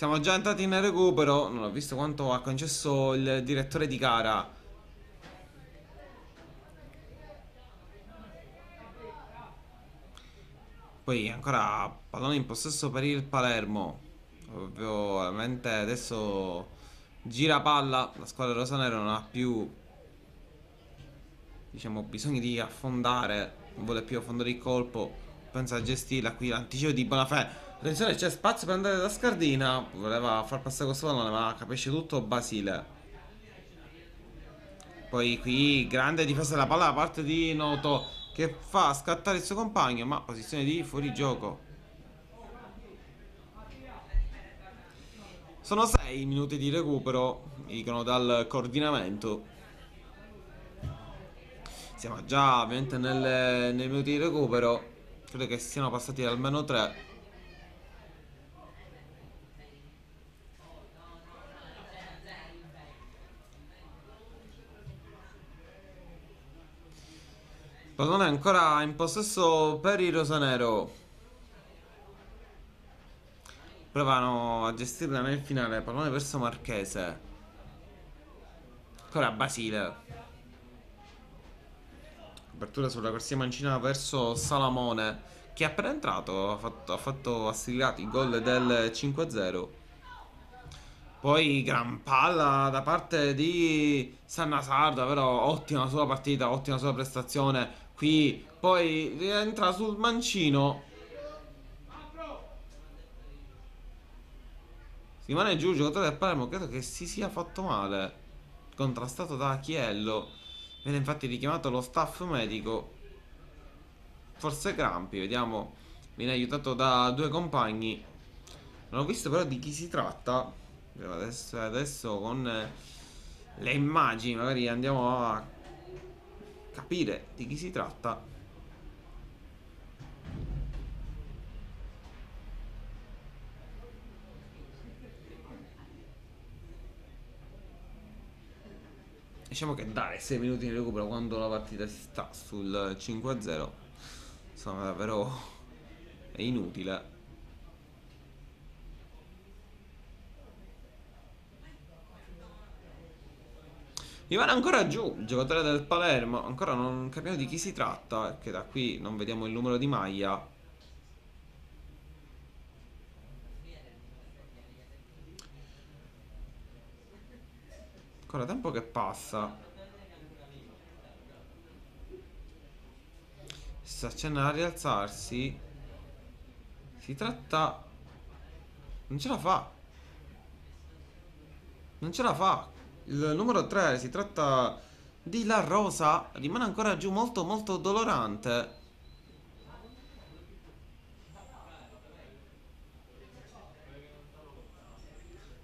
siamo già entrati in recupero. Non ho visto quanto ha concesso il direttore di gara. Poi ancora pallone in possesso per il Palermo. Ovviamente adesso gira palla. La squadra rosanera non ha più diciamo bisogno di affondare. Non vuole più affondare il colpo. Pensa a gestirla qui l'anticipo di Bonafè. Attenzione, c'è spazio per andare da Scardina. Voleva far passare questo pallone, ma capisce tutto Basile. Poi qui grande difesa della palla da parte di Noto che fa scattare il suo compagno, ma posizione di fuorigioco. Sono 6 minuti di recupero, dicono dal coordinamento. Siamo già ovviamente nel, nei minuti di recupero. Credo che siano passati almeno 3. Pallone ancora in possesso per il Rosanero. Provano a gestirla nel finale. Pallone verso Marchese. Ancora Basile. Apertura sulla corsia mancina verso Salamone. Che è appena entrato. Ha fatto, ha fatto assillati il gol del 5-0. Poi gran palla da parte di Sanna Sarda, però ottima sua partita, ottima sua prestazione. Qui poi rientra sul mancino. Rimane giù il giocatore del Palermo, credo che si sia fatto male. Contrastato da Chiello. Viene infatti richiamato lo staff medico. Forse Crampi, vediamo. Viene aiutato da due compagni. Non ho visto però di chi si tratta. Adesso, adesso con le immagini magari andiamo a capire di chi si tratta. Diciamo che dare 6 minuti di recupero quando la partita si sta sul 5-0 insomma davvero è inutile. Rimane ancora giù, il giocatore del Palermo. Ancora non capiamo di chi si tratta, perché da qui non vediamo il numero di maglia. Ancora tempo che passa. Si accenna a rialzarsi. Si tratta... Non ce la fa. Non ce la fa. Il numero 3 si tratta di La Rosa, rimane ancora giù molto molto dolorante.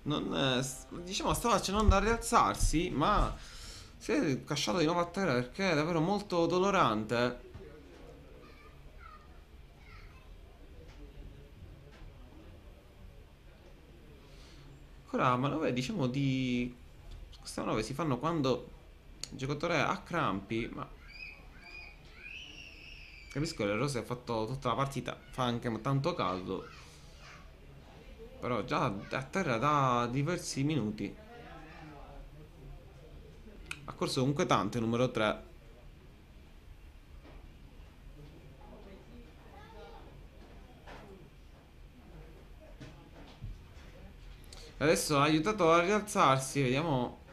Non, eh, diciamo stava accennando a rialzarsi, ma si è casciato di nuovo a terra perché è davvero molto dolorante. Ancora manovre diciamo di queste manovre si fanno quando il giocatore ha crampi, ma... Capisco che le rose ha fatto tutta la partita, fa anche tanto caldo. Però già a terra da diversi minuti. Ha corso comunque tanto il numero 3. Adesso ha aiutato a rialzarsi, vediamo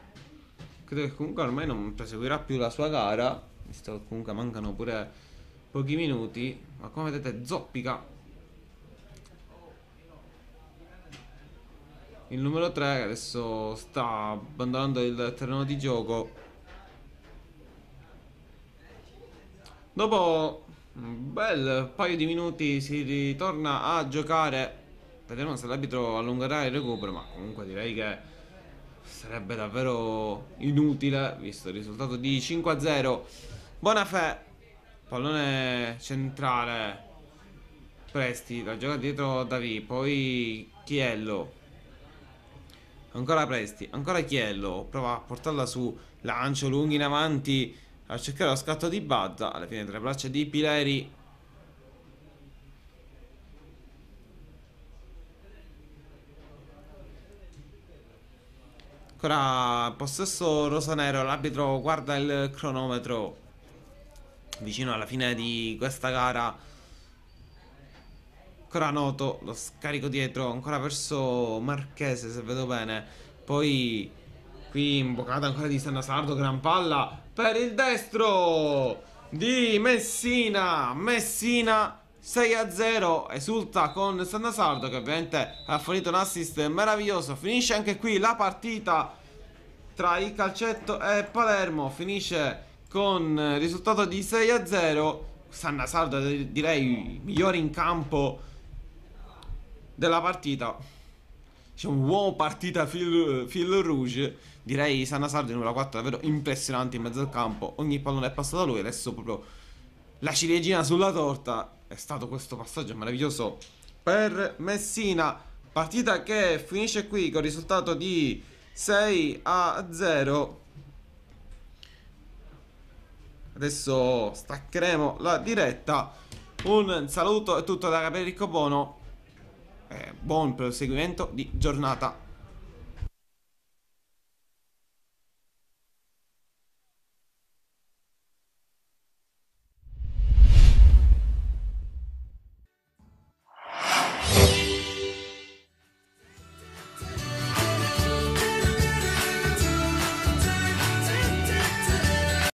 credo che comunque ormai non proseguirà più la sua gara, visto che comunque mancano pure pochi minuti, ma come vedete zoppica. Il numero 3 che adesso sta abbandonando il terreno di gioco. Dopo un bel paio di minuti si ritorna a giocare. Vedremo se l'arbitro allungherà il recupero, ma comunque direi che sarebbe davvero inutile visto il risultato di 5-0 Bonafè pallone centrale. Presti la gioca dietro Davi poi Chiello. Ancora Presti ancora Chiello. Prova a portarla su lancio lunghi in avanti. A cercare lo scatto di Bazza. Alla fine tre braccia di Pileri Ancora possesso rosanero, l'arbitro guarda il cronometro vicino alla fine di questa gara. Ancora noto lo scarico dietro, ancora verso Marchese se vedo bene. Poi qui imbocata ancora di Sanna Sardo, gran palla per il destro di Messina. Messina 6 a 0 esulta con Sannasardo che ovviamente ha fornito un assist meraviglioso. Finisce anche qui la partita tra il calcetto e Palermo. Finisce con risultato di 6 a 0 Sannasardo direi migliore in campo della partita. Diciamo uomo partita Phil, Phil Rouge. Direi Sannasardo numero 4 davvero impressionante in mezzo al campo. Ogni pallone è passato da lui adesso proprio la ciliegina sulla torta è stato questo passaggio meraviglioso per Messina. Partita che finisce qui con il risultato di 6 a 0. Adesso staccheremo la diretta. Un saluto e tutto da Caperico Bono. E buon proseguimento di giornata.